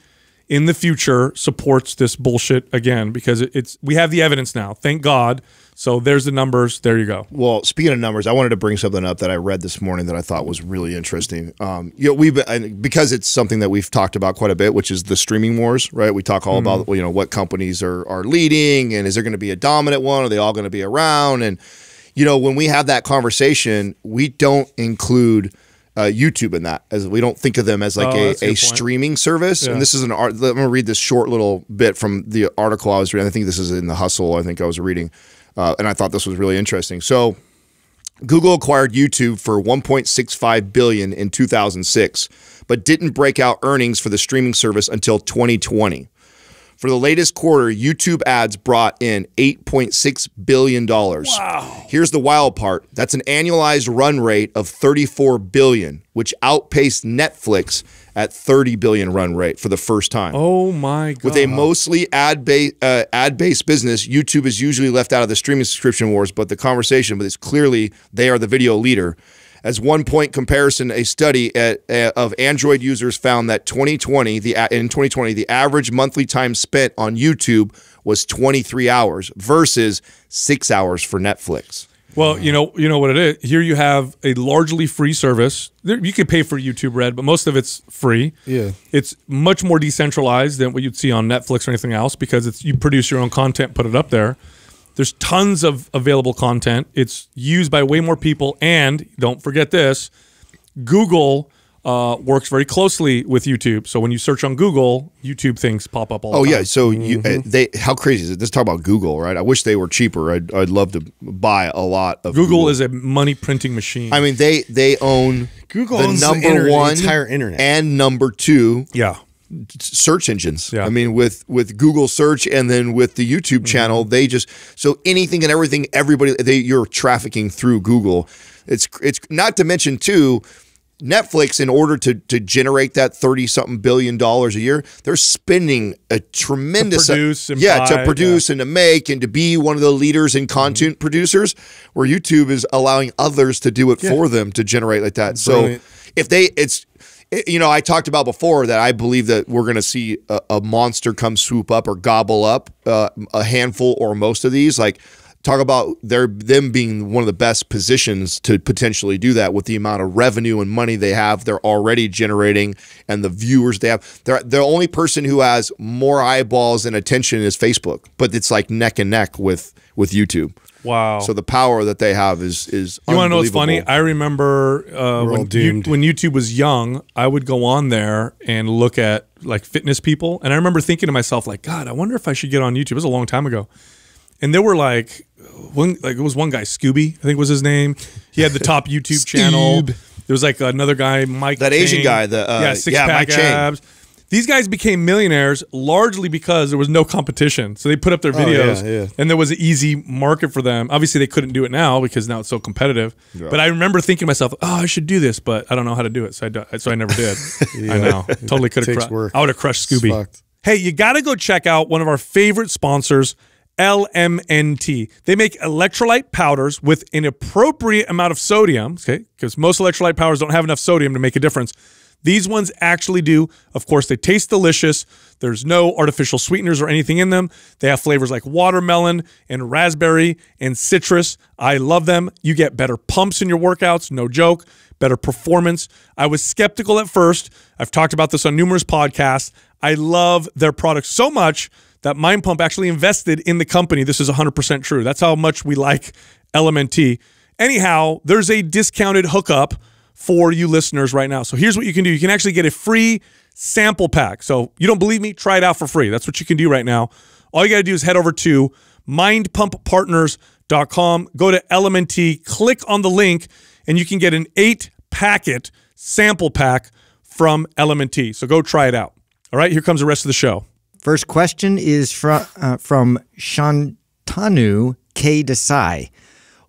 Speaker 1: in the future supports this bullshit again because it's we have the evidence now. Thank God. So there's the numbers. There you go.
Speaker 2: Well, speaking of numbers, I wanted to bring something up that I read this morning that I thought was really interesting. Um, you know, we've been, because it's something that we've talked about quite a bit, which is the streaming wars, right? We talk all about you know what companies are are leading, and is there going to be a dominant one? Are they all going to be around? And you know, when we have that conversation, we don't include. Uh, YouTube in that as we don't think of them as like
Speaker 1: Oh,
Speaker 2: a,
Speaker 1: a
Speaker 2: streaming service. And this is an art. I'm to read this short little bit from the article I was reading. I think this is in the Hustle. I think I was reading, uh, and I thought this was really interesting. So, Google acquired YouTube for 1.65 billion in 2006, but didn't break out earnings for the streaming service until 2020. For the latest quarter, YouTube ads brought in 8.6 billion dollars. Wow. Here's the wild part. That's an annualized run rate of 34 billion, which outpaced Netflix at 30 billion run rate for the first time.
Speaker 1: Oh my god!
Speaker 2: With a mostly ad based uh, ad based business, YouTube is usually left out of the streaming subscription wars, but the conversation. But it's clearly they are the video leader. As one point comparison, a study at, uh, of Android users found that 2020 the in 2020 the average monthly time spent on YouTube was 23 hours versus six hours for Netflix.
Speaker 1: Well, you know, you know what it is. Here you have a largely free service. There, you could pay for YouTube Red, but most of it's free.
Speaker 3: Yeah.
Speaker 1: it's much more decentralized than what you'd see on Netflix or anything else because it's you produce your own content, put it up there. There's tons of available content. It's used by way more people, and don't forget this: Google uh, works very closely with YouTube. So when you search on Google, YouTube things pop up all the
Speaker 2: Oh
Speaker 1: time.
Speaker 2: yeah, so you
Speaker 1: Mm-hmm.
Speaker 2: uh, they how crazy is it? Let's talk about Google, right? I wish they were cheaper. I'd, I'd love to buy a lot of
Speaker 1: Google is a money printing machine.
Speaker 2: I mean, they they own
Speaker 3: Google
Speaker 2: the
Speaker 3: owns
Speaker 2: number
Speaker 3: internet, the
Speaker 2: one
Speaker 3: entire internet.
Speaker 2: and number two
Speaker 1: yeah.
Speaker 2: Search engines.
Speaker 1: Yeah.
Speaker 2: I mean, with with Google search and then with the YouTube
Speaker 1: Mm-hmm.
Speaker 2: channel, they just so anything and everything, everybody they you're trafficking through Google. It's it's not to mention too. Netflix, in order to to generate that thirty something billion dollars a year, they're spending a tremendous
Speaker 1: produce and
Speaker 2: yeah to produce and to make and to be one of the leaders in content producers. Where YouTube is allowing others to do it for them to generate like that.
Speaker 3: Brilliant.
Speaker 2: So if they, it's it- you know, I talked about before that I believe that we're going to see a, a monster come swoop up or gobble up uh, a handful or most of these. Like, talk about their them being one of the best positions to potentially do that with the amount of revenue and money they have. They're already generating and the viewers they have. They're the only person who has more eyeballs and attention is Facebook, but it's like neck and neck with with YouTube.
Speaker 1: Wow.
Speaker 2: So the power that they have is is
Speaker 1: You want to know what's funny? I remember uh, when, you, when YouTube was young, I would go on there and look at like fitness people, and I remember thinking to myself, like, God, I wonder if I should get on YouTube. It was a long time ago, and there were like one, like it was one guy, Scooby, I think was his name. He had the top YouTube channel. There was like another guy, Mike.
Speaker 2: That Asian guy, the, uh,
Speaker 1: yeah, six
Speaker 2: yeah,
Speaker 1: pack
Speaker 2: Mike Chang.
Speaker 1: abs. These guys became millionaires largely because there was no competition. So they put up their videos,
Speaker 3: Oh, yeah, yeah.
Speaker 1: and there was an easy market for them. Obviously, they couldn't do it now because now it's so competitive. But I remember thinking to myself, "Oh, I should do this," but I don't know how to do it, so I do, so I never did. I know, totally could have.
Speaker 3: takes
Speaker 1: Cru-
Speaker 3: work.
Speaker 1: I would have crushed Scooby.
Speaker 3: fucked.
Speaker 1: Hey, you got to go check out one of our favorite sponsors, LMNT. They make electrolyte powders with an appropriate amount of sodium, okay? Because most electrolyte powders don't have enough sodium to make a difference. These ones actually do. Of course, they taste delicious. There's no artificial sweeteners or anything in them. They have flavors like watermelon and raspberry and citrus. I love them. You get better pumps in your workouts, no joke, better performance. I was skeptical at first. I've talked about this on numerous podcasts. I love their products so much that Mind Pump actually invested in the company. This is 100% true. That's how much we like LMNT. Anyhow, there's a discounted hookup for you listeners right now. So here's what you can do. You can actually get a free sample pack. So you don't believe me? Try it out for free. That's what you can do right now. All you got to do is head over to mindpumppartners.com, go to LMNT, click on the link, and you can get an eight packet sample pack from LMNT. So go try it out. All right, here comes the rest of the show.
Speaker 4: First question is from uh, from Shantanu K Desai.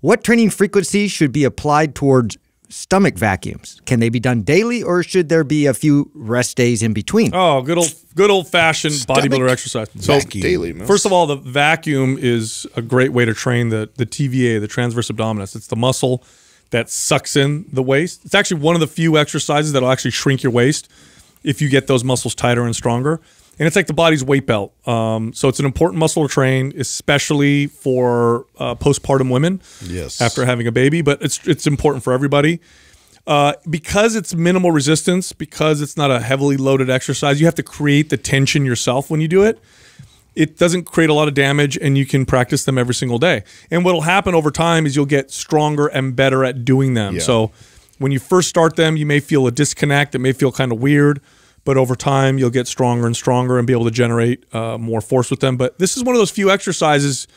Speaker 4: What training frequency should be applied towards stomach vacuums? Can they be done daily, or should there be a few rest days in between?
Speaker 1: Oh, good old good old fashioned bodybuilder exercise. So
Speaker 2: Vacuum. daily, man.
Speaker 1: first of all, the vacuum is a great way to train the the TVA, the transverse abdominis. It's the muscle that sucks in the waist. It's actually one of the few exercises that'll actually shrink your waist if you get those muscles tighter and stronger. And it's like the body's weight belt. Um, so it's an important muscle to train, especially for uh, postpartum women.
Speaker 3: Yes.
Speaker 1: After having a baby, but it's it's important for everybody. Uh, because it's minimal resistance, because it's not a heavily loaded exercise, you have to create the tension yourself when you do it. It doesn't create a lot of damage, and you can practice them every single day. And what'll happen over time is you'll get stronger and better at doing them.
Speaker 2: Yeah.
Speaker 1: So when you first start them, you may feel a disconnect. It may feel kind of weird, but over time, you'll get stronger and stronger and be able to generate uh, more force with them. But this is one of those few exercises.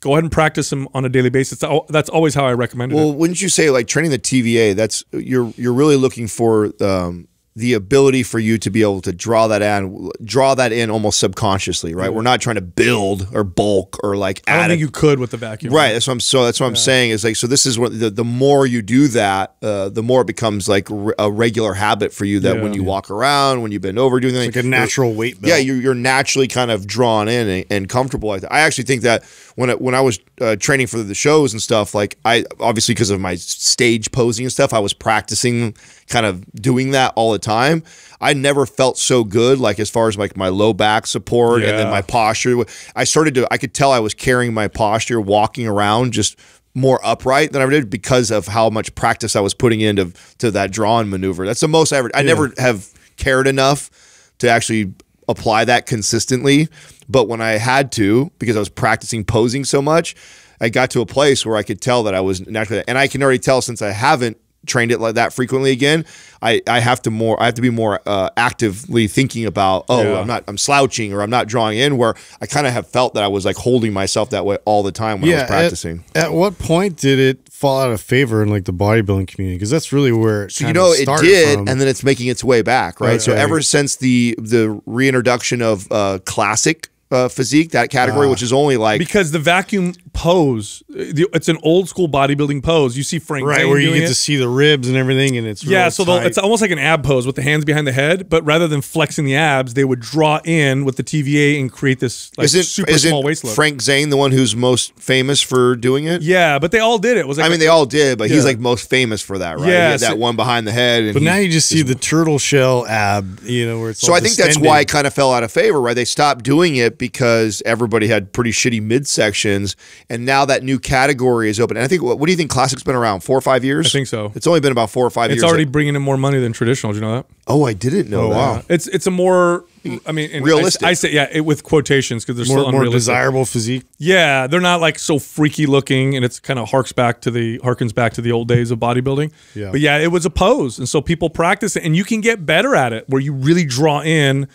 Speaker 1: Go ahead and practice them on a daily basis. That's always how I recommend it.
Speaker 2: Well, wouldn't you say like training the TVA? That's you're you're really looking for um, the ability for you to be able to draw that in, draw that in almost subconsciously, right? We're not trying to build or bulk or like
Speaker 1: I don't
Speaker 2: add.
Speaker 1: think you could with the vacuum.
Speaker 2: Right. That's what I'm. So that's what I'm saying is like. So this is what the, the more you do that, uh, the more it becomes like re- a regular habit for you. That
Speaker 1: Yeah.
Speaker 2: when you walk around, when you bend over, doing
Speaker 3: Like a natural weight
Speaker 2: yeah, you're, you're naturally kind of drawn in and, and comfortable like that. I actually think that when it, when I was uh, training for the shows and stuff, like I obviously because of my stage posing and stuff, I was practicing kind of doing that all the time. I never felt so good, like as far as like my low back support and then my posture. I started to, I could tell I was carrying my posture walking around just more upright than I ever did because of how much practice I was putting into to that drawn maneuver. That's the most I ever. I never have cared enough to actually apply that consistently, but when I had to because I was practicing posing so much, I got to a place where I could tell that I was naturally, and I can already tell since I haven't trained it like that frequently again. I, I have to more I have to be more uh, actively thinking about oh
Speaker 1: Yeah.
Speaker 2: I'm not I'm slouching or I'm not drawing in where I kind of have felt that I was like holding myself that way all the time when I was practicing.
Speaker 3: At, what point did it fall out of favor in like the bodybuilding community? Because that's really where it
Speaker 2: So you know it did,
Speaker 3: from.
Speaker 2: and then it's making its way back, right?
Speaker 3: Right,
Speaker 2: so
Speaker 3: right.
Speaker 2: ever since the the reintroduction of uh, classic uh, physique, that category,
Speaker 3: Ah.
Speaker 2: which is only like
Speaker 1: because the vacuum pose, uh, the- it's an old school bodybuilding pose. You see Frank
Speaker 3: right
Speaker 1: Zane
Speaker 3: where you get
Speaker 1: it.
Speaker 3: to see the ribs and everything, and it's
Speaker 1: Yeah,
Speaker 3: real
Speaker 1: so they'll-
Speaker 3: tight.
Speaker 1: it's almost like an ab pose with the hands behind the head, but rather than flexing the abs, they would draw in with the TVA and create this like
Speaker 2: isn't
Speaker 1: super
Speaker 2: isn't
Speaker 1: small waist look.
Speaker 2: Frank Zane the one who's most famous for doing it?
Speaker 1: yeah, but they all did it. It was like
Speaker 2: I mean, they all did, but he's like most famous for that, right?
Speaker 1: Yeah,
Speaker 2: He had that
Speaker 1: so-
Speaker 2: one behind the head. And
Speaker 3: But
Speaker 2: he-
Speaker 3: now you just see the turtle shell ab, you know, where it's
Speaker 2: So
Speaker 3: all
Speaker 2: I think that's why it kind of fell out of favor, right? They stopped doing it because everybody had pretty shitty midsections, and now that new category is open. And I think, what, what do you think? Classic's been around four or five years.
Speaker 1: I think so.
Speaker 2: It's only been about four or five
Speaker 1: it's
Speaker 2: years.
Speaker 1: It's already bringing in more money than traditional. Do you know that?
Speaker 2: oh, I didn't know.
Speaker 3: Oh,
Speaker 2: that.
Speaker 3: wow.
Speaker 1: It's it's a more, I mean, and I-
Speaker 2: Realistic.
Speaker 1: I, say yeah, it, with quotations because they're
Speaker 3: more,
Speaker 1: still
Speaker 3: more desirable physique.
Speaker 1: Yeah, they're not like so freaky looking, and it's kind of harks back to the harkens back to the old days of bodybuilding.
Speaker 3: Yeah.
Speaker 1: But yeah, it was a pose, and so people practice it, and you can get better at it where you really draw in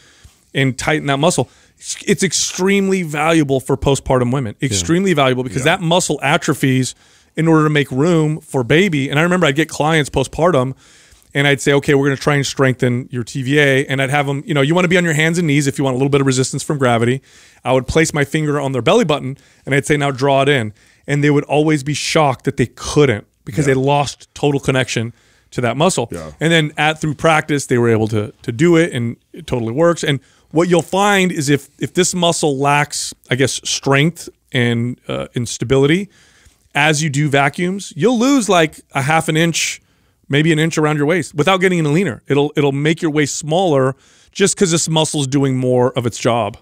Speaker 1: and tighten that muscle. It's- extremely valuable for postpartum women. Extremely valuable because that muscle atrophies in order to make room for baby. And I remember I'd get clients postpartum. And I'd say, okay, we're going to try and strengthen your TVA. And I'd have them, you know, you want to be on your hands and knees if you want a little bit of resistance from gravity. I would place my finger on their belly button and I'd say, now draw it in. And they would always be shocked that they couldn't because they lost total connection to that muscle. And then at through practice, they were able to to do it and it totally works. And what you'll find is if if this muscle lacks, I guess, strength and uh, as you do vacuums, you'll lose like a half an inch, maybe an inch around your waist without getting any leaner. It'll it'll make your waist smaller just because this muscle's doing more of its job.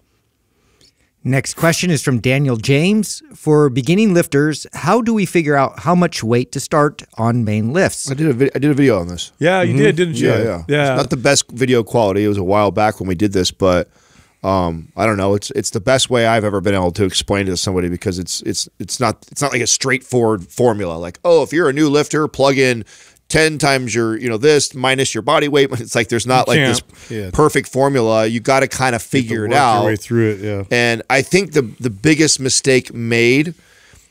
Speaker 4: Next question is from Daniel James. For beginning lifters, how do we figure out how much weight to start on main lifts?
Speaker 2: I did a vid- I did a video on this.
Speaker 1: Yeah, you did, didn't you?
Speaker 2: Yeah, yeah,
Speaker 1: yeah.
Speaker 2: It's not the best video quality. It was a while back when we did this, but um, I don't know. It's it's the best way I've ever been able to explain it to somebody because it's it's it's not it's not like a straightforward formula. Like, oh, if you're a new lifter, plug in. 10 times your you know this minus your body weight it's like there's not like this
Speaker 3: Yeah.
Speaker 2: perfect formula you got to kind of figure it out
Speaker 3: way through it. Yeah.
Speaker 2: and I think the the biggest mistake made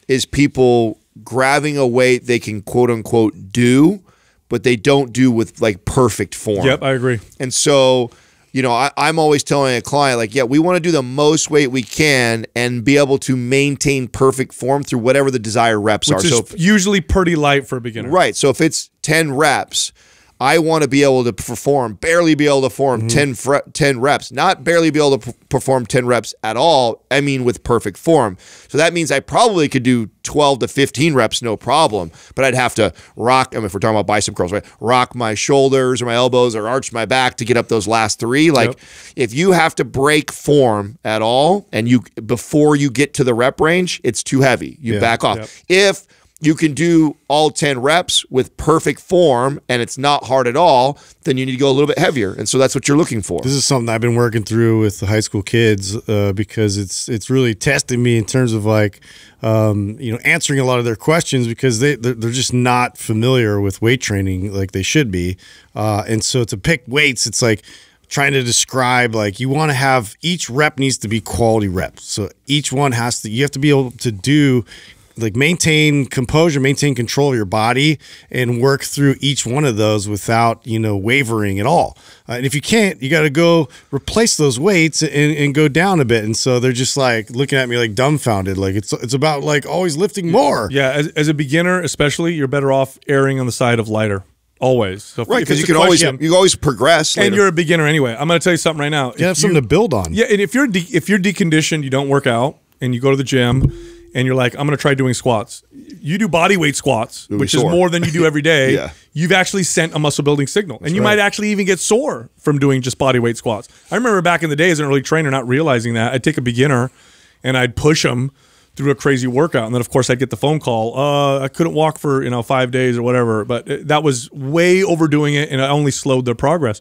Speaker 2: is people grabbing a weight they can quote unquote do, but they don't do with like perfect form.
Speaker 1: Yep, I agree.
Speaker 2: And so, you know, I, I'm always telling a client, like, yeah, we want to do the most weight we can and be able to maintain perfect form through whatever the desired reps
Speaker 1: Which
Speaker 2: are. So, if-
Speaker 1: usually pretty light for a beginner.
Speaker 2: right. So if it's 10 reps, I want to be able to perform, barely be able to perform mm-hmm. 10, fre- 10 reps, not barely be able to perform 10 reps at all. I mean, with perfect form. So that means I probably could do 12 to 15 reps, no problem. But I'd have to rock, I mean, if we're talking about bicep curls, right? Rock my shoulders or my elbows or arch my back to get up those last three. Like, if you have to break form at all and you, before you get to the rep range, it's too heavy. You
Speaker 3: Yeah,
Speaker 2: back off.
Speaker 1: yep.
Speaker 2: If you can do all 10 reps with perfect form and it's not hard at all, then you need to go a little bit heavier. And so that's what you're looking for.
Speaker 3: This is something I've been working through with the high school kids uh, because it's it's really testing me in terms of like um, you know answering a lot of their questions because they they're, they're just not familiar with weight training like they should be, uh, and so to pick weights, it's like trying to describe like you want to have each rep needs to be quality reps. So each one has to you have to be able to do like maintain composure, maintain control of your body, and work through each one of those without you know wavering at all. Uh, and if you can't, you got to go replace those weights and, and go down a bit. And so they're just like looking at me like dumbfounded. Like it's it's about like always lifting more.
Speaker 1: Yeah, as, as a beginner, especially, you're better off erring on the side of lighter. Always. So
Speaker 2: right. Because you
Speaker 1: a
Speaker 2: can always, you can always progress.
Speaker 1: and you're a beginner anyway. I'm going to tell you something right now.
Speaker 3: You have
Speaker 1: If
Speaker 3: something to build on.
Speaker 1: Yeah, and if you're de- if you're deconditioned, you don't work out, and you go to the gym, and you're like, I'm going to try doing squats. You do body weight squats, which is more than you do every day.
Speaker 2: Yeah.
Speaker 1: You've actually sent a muscle building signal, and you might actually even get sore from doing just body weight squats. I remember back in the day as an early trainer, not realizing that I'd take a beginner, and I'd push them through a crazy workout. And then, of course, I'd get the phone call. Uh, I couldn't walk for you know five days or whatever. But that was way overdoing it, and it only slowed their progress.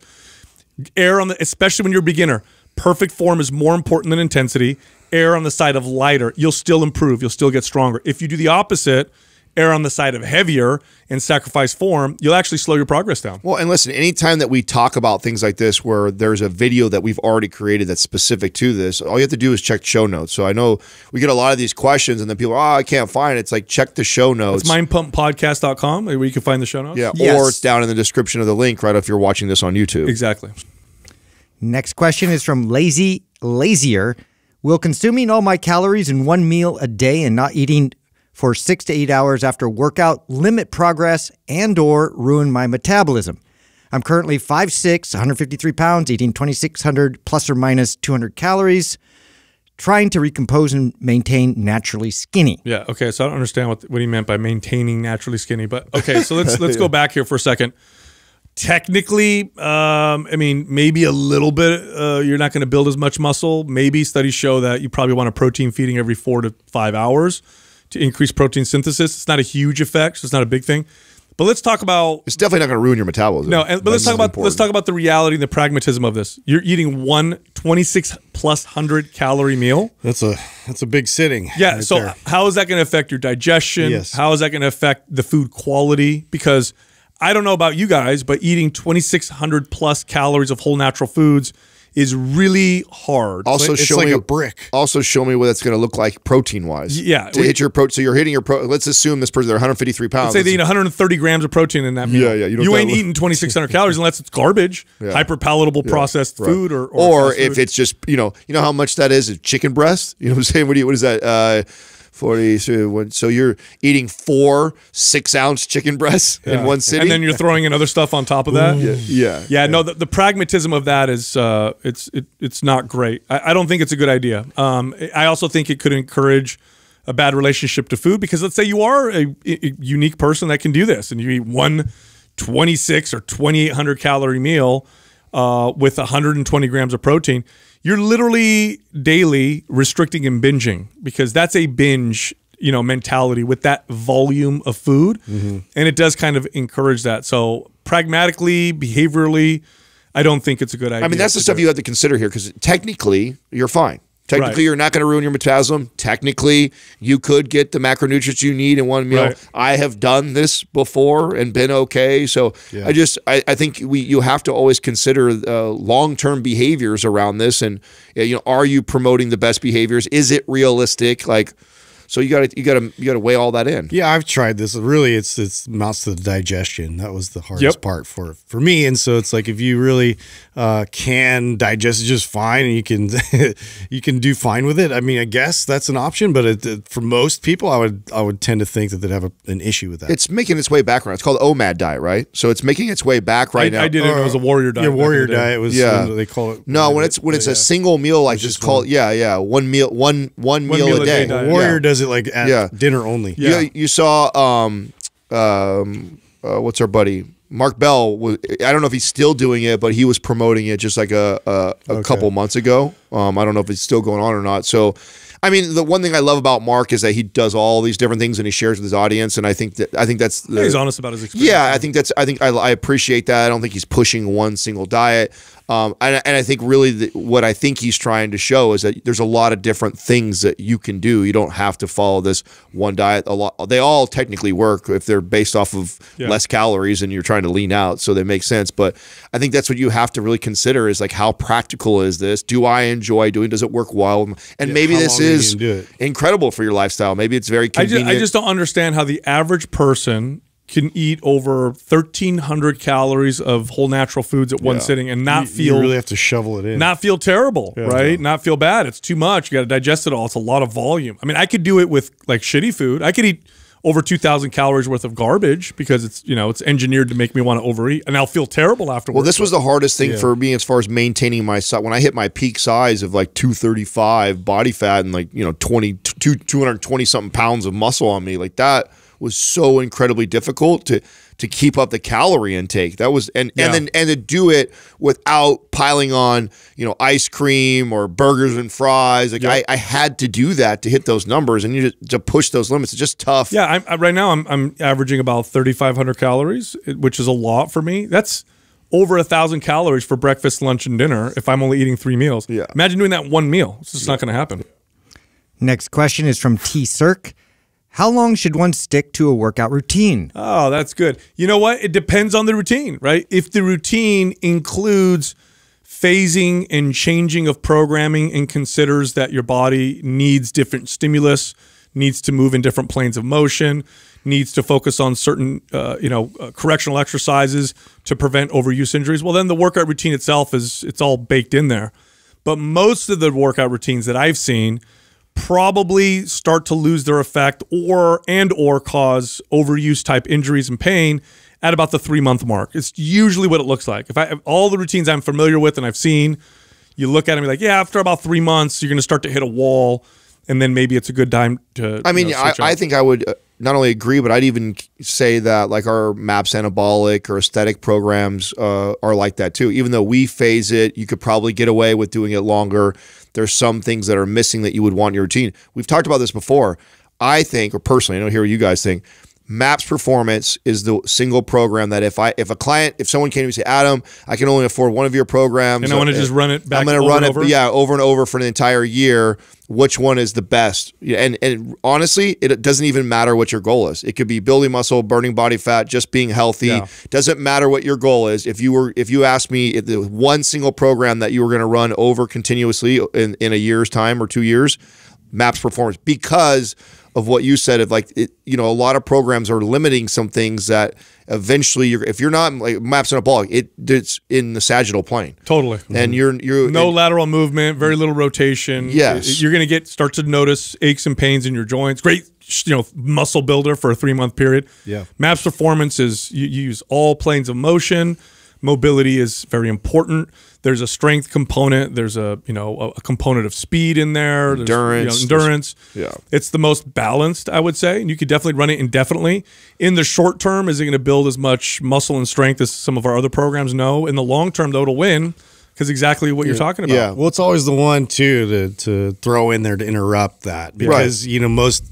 Speaker 1: Err on the, especially when you're a beginner. Perfect form is more important than intensity. Err on the side of lighter. You'll still improve. You'll still get stronger. If you do the opposite, err on the side of heavier and sacrifice form, you'll actually slow your progress down.
Speaker 2: Well, and listen, anytime that we talk about things like this where there's a video that we've already created that's specific to this, all you have to do is check show notes. So I know we get a lot of these questions and then people, oh, I can't find it. It's like, check the show notes.
Speaker 1: It's mindpumppodcast.com where you can find the show notes.
Speaker 2: yeah,
Speaker 4: Yes.
Speaker 2: or it's down in the description of the link right if you're watching this on YouTube.
Speaker 1: Exactly.
Speaker 4: Next question is from Lazy Lazier. Will consuming all my calories in one meal a day and not eating for six to eight hours after workout limit progress and or ruin my metabolism? I'm currently 5'6", 153 pounds, eating 2,600 plus or minus 200 calories, trying to recompose and maintain naturally skinny.
Speaker 1: Yeah. Okay. So I don't understand what what he meant by maintaining naturally skinny, but okay. So let's let's go back here for a second. Technically, um, I mean, maybe a little bit. Uh, you're not going to build as much muscle. Maybe studies show that you probably want a protein feeding every four to five hours to increase protein synthesis. It's not a huge effect, so it's not a big thing. But let's talk about
Speaker 2: It's definitely not going to ruin your metabolism.
Speaker 1: no, and, but let's talk about
Speaker 2: important.
Speaker 1: let's talk about the reality and the pragmatism of this. You're eating one 26 plus hundred calorie meal.
Speaker 3: That's a that's a big sitting.
Speaker 1: Yeah.
Speaker 3: right
Speaker 1: so
Speaker 3: there.
Speaker 1: how is that going to affect your digestion?
Speaker 3: Yes.
Speaker 1: How is that going to affect the food quality? Because I don't know about you guys, but eating 2,600 plus calories of whole natural foods is really hard.
Speaker 2: Also,
Speaker 3: it's
Speaker 2: show
Speaker 3: like
Speaker 2: me
Speaker 3: a brick.
Speaker 2: Also, show me what that's going to look like protein wise.
Speaker 1: Yeah,
Speaker 2: to
Speaker 1: we-
Speaker 2: hit your pro. So you're hitting your pro. Let's assume this person they're 153 pounds.
Speaker 1: Say they eat 130 grams of protein in that meal.
Speaker 2: Yeah, yeah, you
Speaker 1: You,
Speaker 2: don't-
Speaker 1: ain't eating 2,600 calories unless it's garbage, hyper palatable processed
Speaker 2: Right.
Speaker 1: food, or
Speaker 2: or,
Speaker 1: fast
Speaker 2: if
Speaker 1: food.
Speaker 2: it's just you know you know how much that is is chicken breast. You know what I'm saying? What do you what is that? Uh, Forty. So, you're eating four six ounce chicken breasts in one sitting,
Speaker 1: and then you're throwing in other stuff on top of that.
Speaker 2: yeah,
Speaker 1: Yeah, no, the, the pragmatism of that is uh, it's it, it's not great. I, I don't think it's a good idea. Um, I also think it could encourage a bad relationship to food because let's say you are a, a unique person that can do this and you eat one 26 or 2800 calorie meal uh, with 120 grams of protein. You're literally daily restricting and binging because that's a binge you know mentality with that volume of food. Mm-hmm. And it does kind of encourage that. So pragmatically behaviorally i don't think it's a good idea
Speaker 2: I mean, that's the stuff you have to consider here because technically you're fine. Technically,
Speaker 1: Right.
Speaker 2: you're not going to ruin your metabolism. Technically, you could get the macronutrients you need in one meal.
Speaker 1: Right.
Speaker 2: I have done this before and been okay. So I just, I, I think we, you have to always consider uh, long term behaviors around this, and you know, are you promoting the best behaviors? Is it realistic? Like, so you got to, you got to, you got to weigh all that in.
Speaker 3: Yeah, I've tried this. Really, it's it's amounts to the digestion. That was the hardest
Speaker 1: Yep.
Speaker 3: part for for me. And so it's like if you really uh, can digest it just fine, and you can you can do fine with it. I mean, I guess that's an option, but it, it- for most people, I would I would tend to think that they'd have a, an issue with that.
Speaker 2: It's making its way back around. It's called OMAD diet, right? So it's making its way back right
Speaker 1: I,
Speaker 2: now.
Speaker 1: I did it. It was a warrior diet.
Speaker 3: Your
Speaker 1: back in
Speaker 3: warrior
Speaker 1: the day.
Speaker 3: diet was
Speaker 2: Yeah.
Speaker 3: yeah. they call it.
Speaker 2: No, when it's when it's a single meal like this, called yeah, yeah, one meal, one one,
Speaker 1: One
Speaker 2: meal,
Speaker 1: meal
Speaker 2: a
Speaker 1: a
Speaker 2: day.
Speaker 1: day
Speaker 3: warrior
Speaker 2: Yeah.
Speaker 3: does it like at
Speaker 2: Yeah.
Speaker 3: dinner only.
Speaker 1: Yeah.
Speaker 2: You, you saw um um uh, what's our buddy Mark Bell was I don't know if he's still doing it, but he was promoting it just like a a, a couple months ago. Um, I don't know if it's still going on or not. So. I mean, the one thing I love about Mark is that he does all these different things and he shares with his audience, and I think that I think that's the,
Speaker 1: He's honest about his experience.
Speaker 2: yeah, I think that's. I think I, I appreciate that. I don't think he's pushing one single diet. Um, and, and I think really the, what I think he's trying to show is that there's a lot of different things that you can do. You don't have to follow this one diet. A lot. They all technically work if they're based off of
Speaker 1: Yeah.
Speaker 2: less calories and you're trying to lean out, so they make sense. But I think that's what you have to really consider is like how practical is this? Do I enjoy doing? Does it work well? And maybe this
Speaker 3: long are you
Speaker 2: is
Speaker 3: gonna do it?
Speaker 2: incredible for your lifestyle. Maybe it's very
Speaker 1: I just,
Speaker 2: convenient.
Speaker 1: I just don't understand how the average person can eat over 1,300 calories of whole natural foods at one sitting and not
Speaker 3: You-
Speaker 1: feel
Speaker 3: you really have to shovel it in.
Speaker 1: not feel terrible, right? Not feel bad. It's too much. You got to digest it all. It's a lot of volume. I mean, I could do it with like shitty food. I could eat over 2,000 calories worth of garbage because it's you know it's engineered to make me want to overeat, and I'll feel terrible afterwards.
Speaker 2: Well, this was the hardest thing for me as far as maintaining my size. When I hit my peak size of like 235 body fat and like, you know, 20 220 something pounds of muscle on me, like that was so incredibly difficult to to keep up the calorie intake. That was and
Speaker 1: Yeah.
Speaker 2: and then and to do it without piling on you know ice cream or burgers and fries. Like I, I had to do that to hit those numbers and you just, to push those limits. It's just tough.
Speaker 1: Yeah, I'm, I, right now I'm I'm averaging about 3,500 calories, which is a lot for me. That's over a thousand calories for breakfast, lunch, and dinner if I'm only eating three meals.
Speaker 2: Yeah.
Speaker 1: Imagine doing that one meal. It's just not going to happen.
Speaker 4: Next question is from T Cirque. How long should one stick to a workout routine?
Speaker 1: Oh, that's good. You know what? It depends on the routine, right? If the routine includes phasing and changing of programming and considers that your body needs different stimulus, needs to move in different planes of motion, needs to focus on certain, uh, you know, uh, correctional exercises to prevent overuse injuries, well, then the workout routine itself is it's all baked in there. But most of the workout routines that I've seen probably start to lose their effect or and or cause overuse type injuries and pain at about the three month mark. It's usually what it looks like. If I all the routines I'm familiar with and I've seen, you look at them like, yeah, after about three months, you're going to start to hit a wall, and then maybe it's a good time to.
Speaker 2: I mean,
Speaker 1: you know,
Speaker 2: I, I think I would uh, not only agree, but I'd even say that like our MAPS anabolic or aesthetic programs uh, are like that too. Even though we phase it, you could probably get away with doing it longer. There's some things that are missing that you would want in your routine. We've talked about this before. I think, or personally, I don't hear what you guys think. MAPS Performance is the single program that if I if a client if someone came to me and say Adam I can only afford one of your programs
Speaker 1: And I wanna
Speaker 2: uh,
Speaker 1: just run it back
Speaker 2: I'm going to run it
Speaker 1: over?
Speaker 2: yeah over and over for an entire year which one is the best and and honestly it doesn't even matter what your goal is it could be building muscle burning body fat just being healthy
Speaker 1: Yeah.
Speaker 2: doesn't matter what your goal is if you were if you asked me if the one single program that you were going to run over continuously in in a year's time or 2 years maps performance because of what you said of like it, you know a lot of programs are limiting some things that eventually you're if you're not like maps anabolic it it's in the sagittal plane
Speaker 1: totally.
Speaker 2: and you're you're
Speaker 1: no
Speaker 2: and-
Speaker 1: lateral movement, very little rotation.
Speaker 2: Yes.
Speaker 1: you're going to get start to notice aches and pains in your joints. Great, you know, muscle builder for a three month period.
Speaker 3: Yeah.
Speaker 1: Maps performance is you, you use all planes of motion. Mobility is very important. There's a strength component. There's a you know a, a component of speed in there. There's, you know,
Speaker 2: Endurance.
Speaker 1: endurance.
Speaker 2: Yeah.
Speaker 1: It's the most balanced, I would say, and you could definitely run it indefinitely. In the short term, is it going to build as much muscle and strength as some of our other programs? No. In the long term, though, it'll win because exactly what you're talking about.
Speaker 2: Yeah.
Speaker 3: Well, it's always the one too to to throw in there to interrupt that because you know most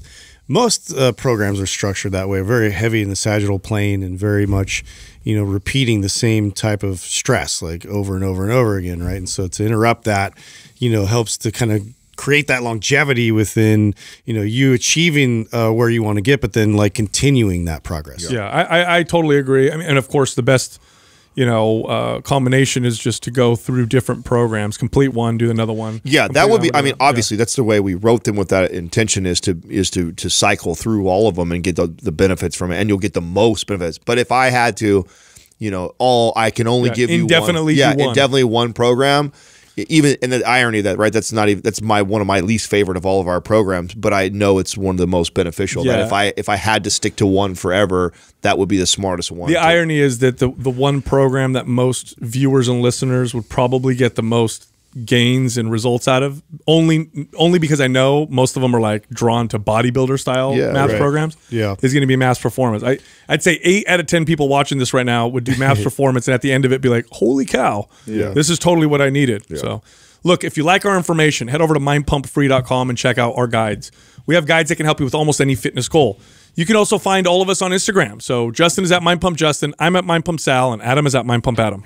Speaker 3: most uh, programs are structured that way, very heavy in the sagittal plane and very much you know repeating the same type of stress like over and over and over again, right? And so to interrupt that, you know, helps to kind of create that longevity within you know you achieving uh, where you want to get, but then like continuing that progress.
Speaker 1: Yeah, I, I, I totally agree. I mean, and of course, the best, you know, uh, combination is just to go through different programs, complete one, do another one.
Speaker 2: Yeah, that would be. I mean,
Speaker 1: Yeah.
Speaker 2: obviously, that's the way we wrote them with that intention is to is to to cycle through all of them and get the, the benefits from it, and you'll get the most benefits. But if I had to, you know, all I can only
Speaker 1: Yeah,
Speaker 2: give you
Speaker 1: indefinitely
Speaker 2: one, yeah,
Speaker 1: one.
Speaker 2: indefinitely one program. Even and the irony of that right, that's not even that's my one of my least favorite of all of our programs, but I know it's one of the most beneficial. That if I if I had to stick to one forever, that would be the smartest one.
Speaker 1: The
Speaker 2: to-
Speaker 1: irony is that the the one program that most viewers and listeners would probably get the most gains and results out of only only because I know most of them are like drawn to bodybuilder style
Speaker 2: Yeah,
Speaker 1: maps
Speaker 2: right.
Speaker 1: programs.
Speaker 3: Yeah.
Speaker 1: is going to be maps performance. I I'd say eight out of ten people watching this right now would do maps performance, and at the end of it, be like, "Holy cow!
Speaker 2: Yeah.
Speaker 1: this is totally what I needed." So. Look, if you like our information, head over to mindpumpfree.com and check out our guides. We have guides that can help you with almost any fitness goal. You can also find all of us on Instagram. So Justin is at mindpumpjustin, I'm at mindpumpsal, and Adam is at mindpumpadam.